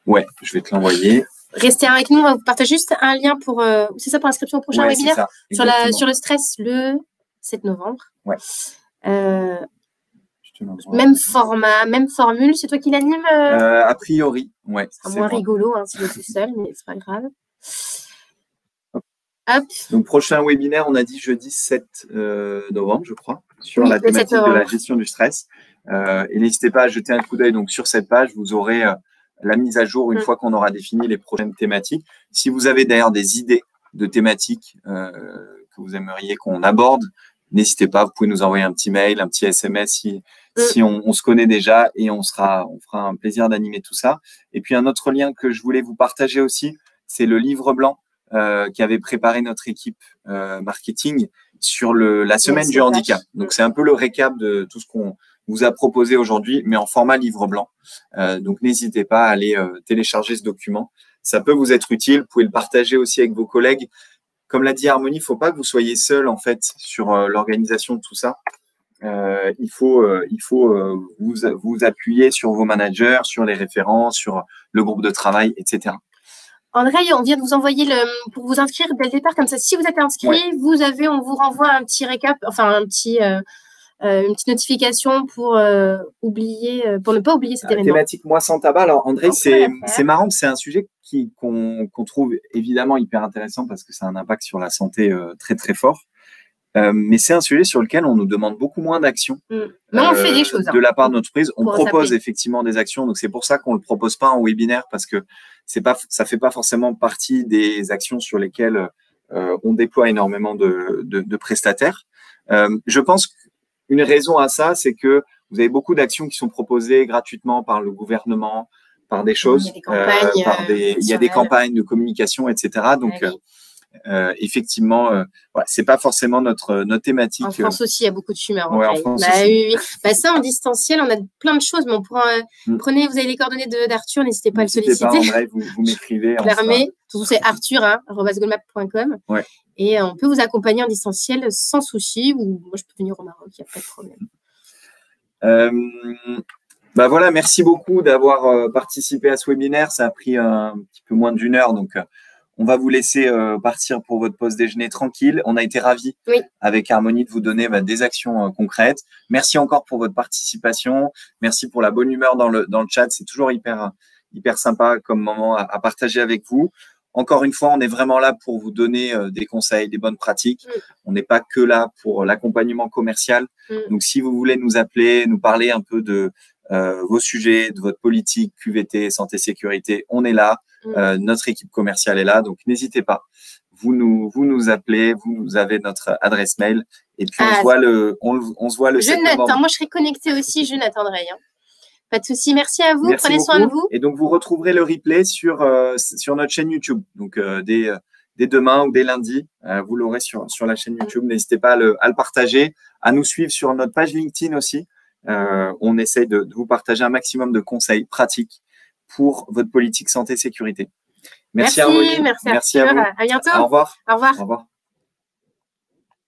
Ouais, je vais te l'envoyer. Restez avec nous, on va vous partager juste un lien pour. Euh, c'est ça pour l'inscription au prochain webinaire? sur, la, sur le stress le 7 novembre. Ouais. Euh, même format, même formule, c'est toi qui l'anime A priori, ouais. C'est moins rigolo hein, si je suis seul, mais c'est pas grave. Donc, prochain webinaire, on a dit jeudi 7 euh, novembre, je crois, sur la thématique de la gestion du stress. Euh, et n'hésitez pas à jeter un coup d'œil. Donc, sur cette page, vous aurez euh, la mise à jour une mm. fois qu'on aura défini les prochaines thématiques. Si vous avez d'ailleurs des idées de thématiques que vous aimeriez qu'on aborde, n'hésitez pas. Vous pouvez nous envoyer un petit mail, un petit SMS si, mm. si on, on, se connaît déjà et on sera, on fera un plaisir d'animer tout ça. Et puis, un autre lien que je voulais vous partager aussi, c'est le livre blanc euh, qui avait préparé notre équipe euh, marketing sur le, la semaine du handicap. Donc c'est un peu le récap de tout ce qu'on vous a proposé aujourd'hui, mais en format livre blanc. Euh, donc n'hésitez pas à aller télécharger ce document. Ça peut vous être utile. Vous pouvez le partager aussi avec vos collègues. Comme l'a dit Harmonie, il faut pas que vous soyez seul en fait sur l'organisation de tout ça. Il faut, il faut vous, vous appuyer sur vos managers, sur les référents, sur le groupe de travail, etc. André, on vient de vous envoyer le pour vous inscrire dès le départ comme ça. Si vous êtes inscrit, vous avez, on vous renvoie un petit récap, enfin un petit, euh, euh, une petite notification pour euh, oublier, pour ne pas oublier cet événement. Thématique moi sans tabac. Alors André, c'est c'est marrant, c'est un sujet qu'on trouve évidemment hyper intéressant parce que ça a un impact sur la santé très très fort. Euh, mais c'est un sujet sur lequel on nous demande beaucoup moins d'actions. Mm. Mais on fait des choses. Hein. De la part de notre entreprise, on propose effectivement des actions. Donc c'est pour ça qu'on le propose pas en webinaire parce que c'est pas, ça fait pas forcément partie des actions sur lesquelles euh, on déploie énormément de, de, de prestataires. Euh, je pense qu'une raison à ça, c'est que vous avez beaucoup d'actions qui sont proposées gratuitement par le gouvernement, par des choses, il y a des campagnes, par des, il y a des campagnes de communication, etc. Donc euh, effectivement, euh, voilà, c'est pas forcément notre notre thématique. En France aussi, il y a beaucoup de fumeurs. Ouais, en France bah, oui, oui. Bah, ça, en distanciel, on a plein de choses, mais on pourra. Mm. Prenez, vous avez les coordonnées d'Arthur, n'hésitez pas à le solliciter. Pas, vrai, vous, vous m'écrivez. c'est Arthur, hein, ouais. Et euh, on peut vous accompagner en distanciel sans souci, ou moi je peux venir au Maroc, il n'y a pas de problème. Euh, bah voilà, merci beaucoup d'avoir participé à ce webinaire. Ça a pris un petit peu moins d'une heure, donc on va vous laisser euh, partir pour votre pause déjeuner tranquille. On a été ravis avec Harmonie de vous donner bah, des actions euh, concrètes. Merci encore pour votre participation. Merci pour la bonne humeur dans le, dans le chat. C'est toujours hyper, hyper sympa comme moment à, partager avec vous. Encore une fois, on est vraiment là pour vous donner euh, des conseils, des bonnes pratiques. Mm. On n'est pas que là pour l'accompagnement commercial. Mm. Donc, si vous voulez nous appeler, nous parler un peu de vos sujets, de votre politique, QVT, santé, sécurité, on est là. Mm. Euh, notre équipe commerciale est là, donc n'hésitez pas. Vous nous, vous nous appelez, vous avez notre adresse mail et puis on, ah, se voit le, on, se voit le. Je note, hein. moi je serai connectée aussi, je n'attendrai. Hein. Pas de souci. Merci à vous. Prenez soin de vous. Et donc, vous retrouverez le replay sur, sur notre chaîne YouTube. Donc, dès, dès demain ou dès lundi, vous l'aurez sur, sur la chaîne YouTube. N'hésitez pas à le, à le, partager, à nous suivre sur notre page LinkedIn aussi. on essaye de, de vous partager un maximum de conseils pratiques pour votre politique santé-sécurité. Merci, à vous. Merci, à, vous. à bientôt. Au revoir. Au revoir. Au revoir.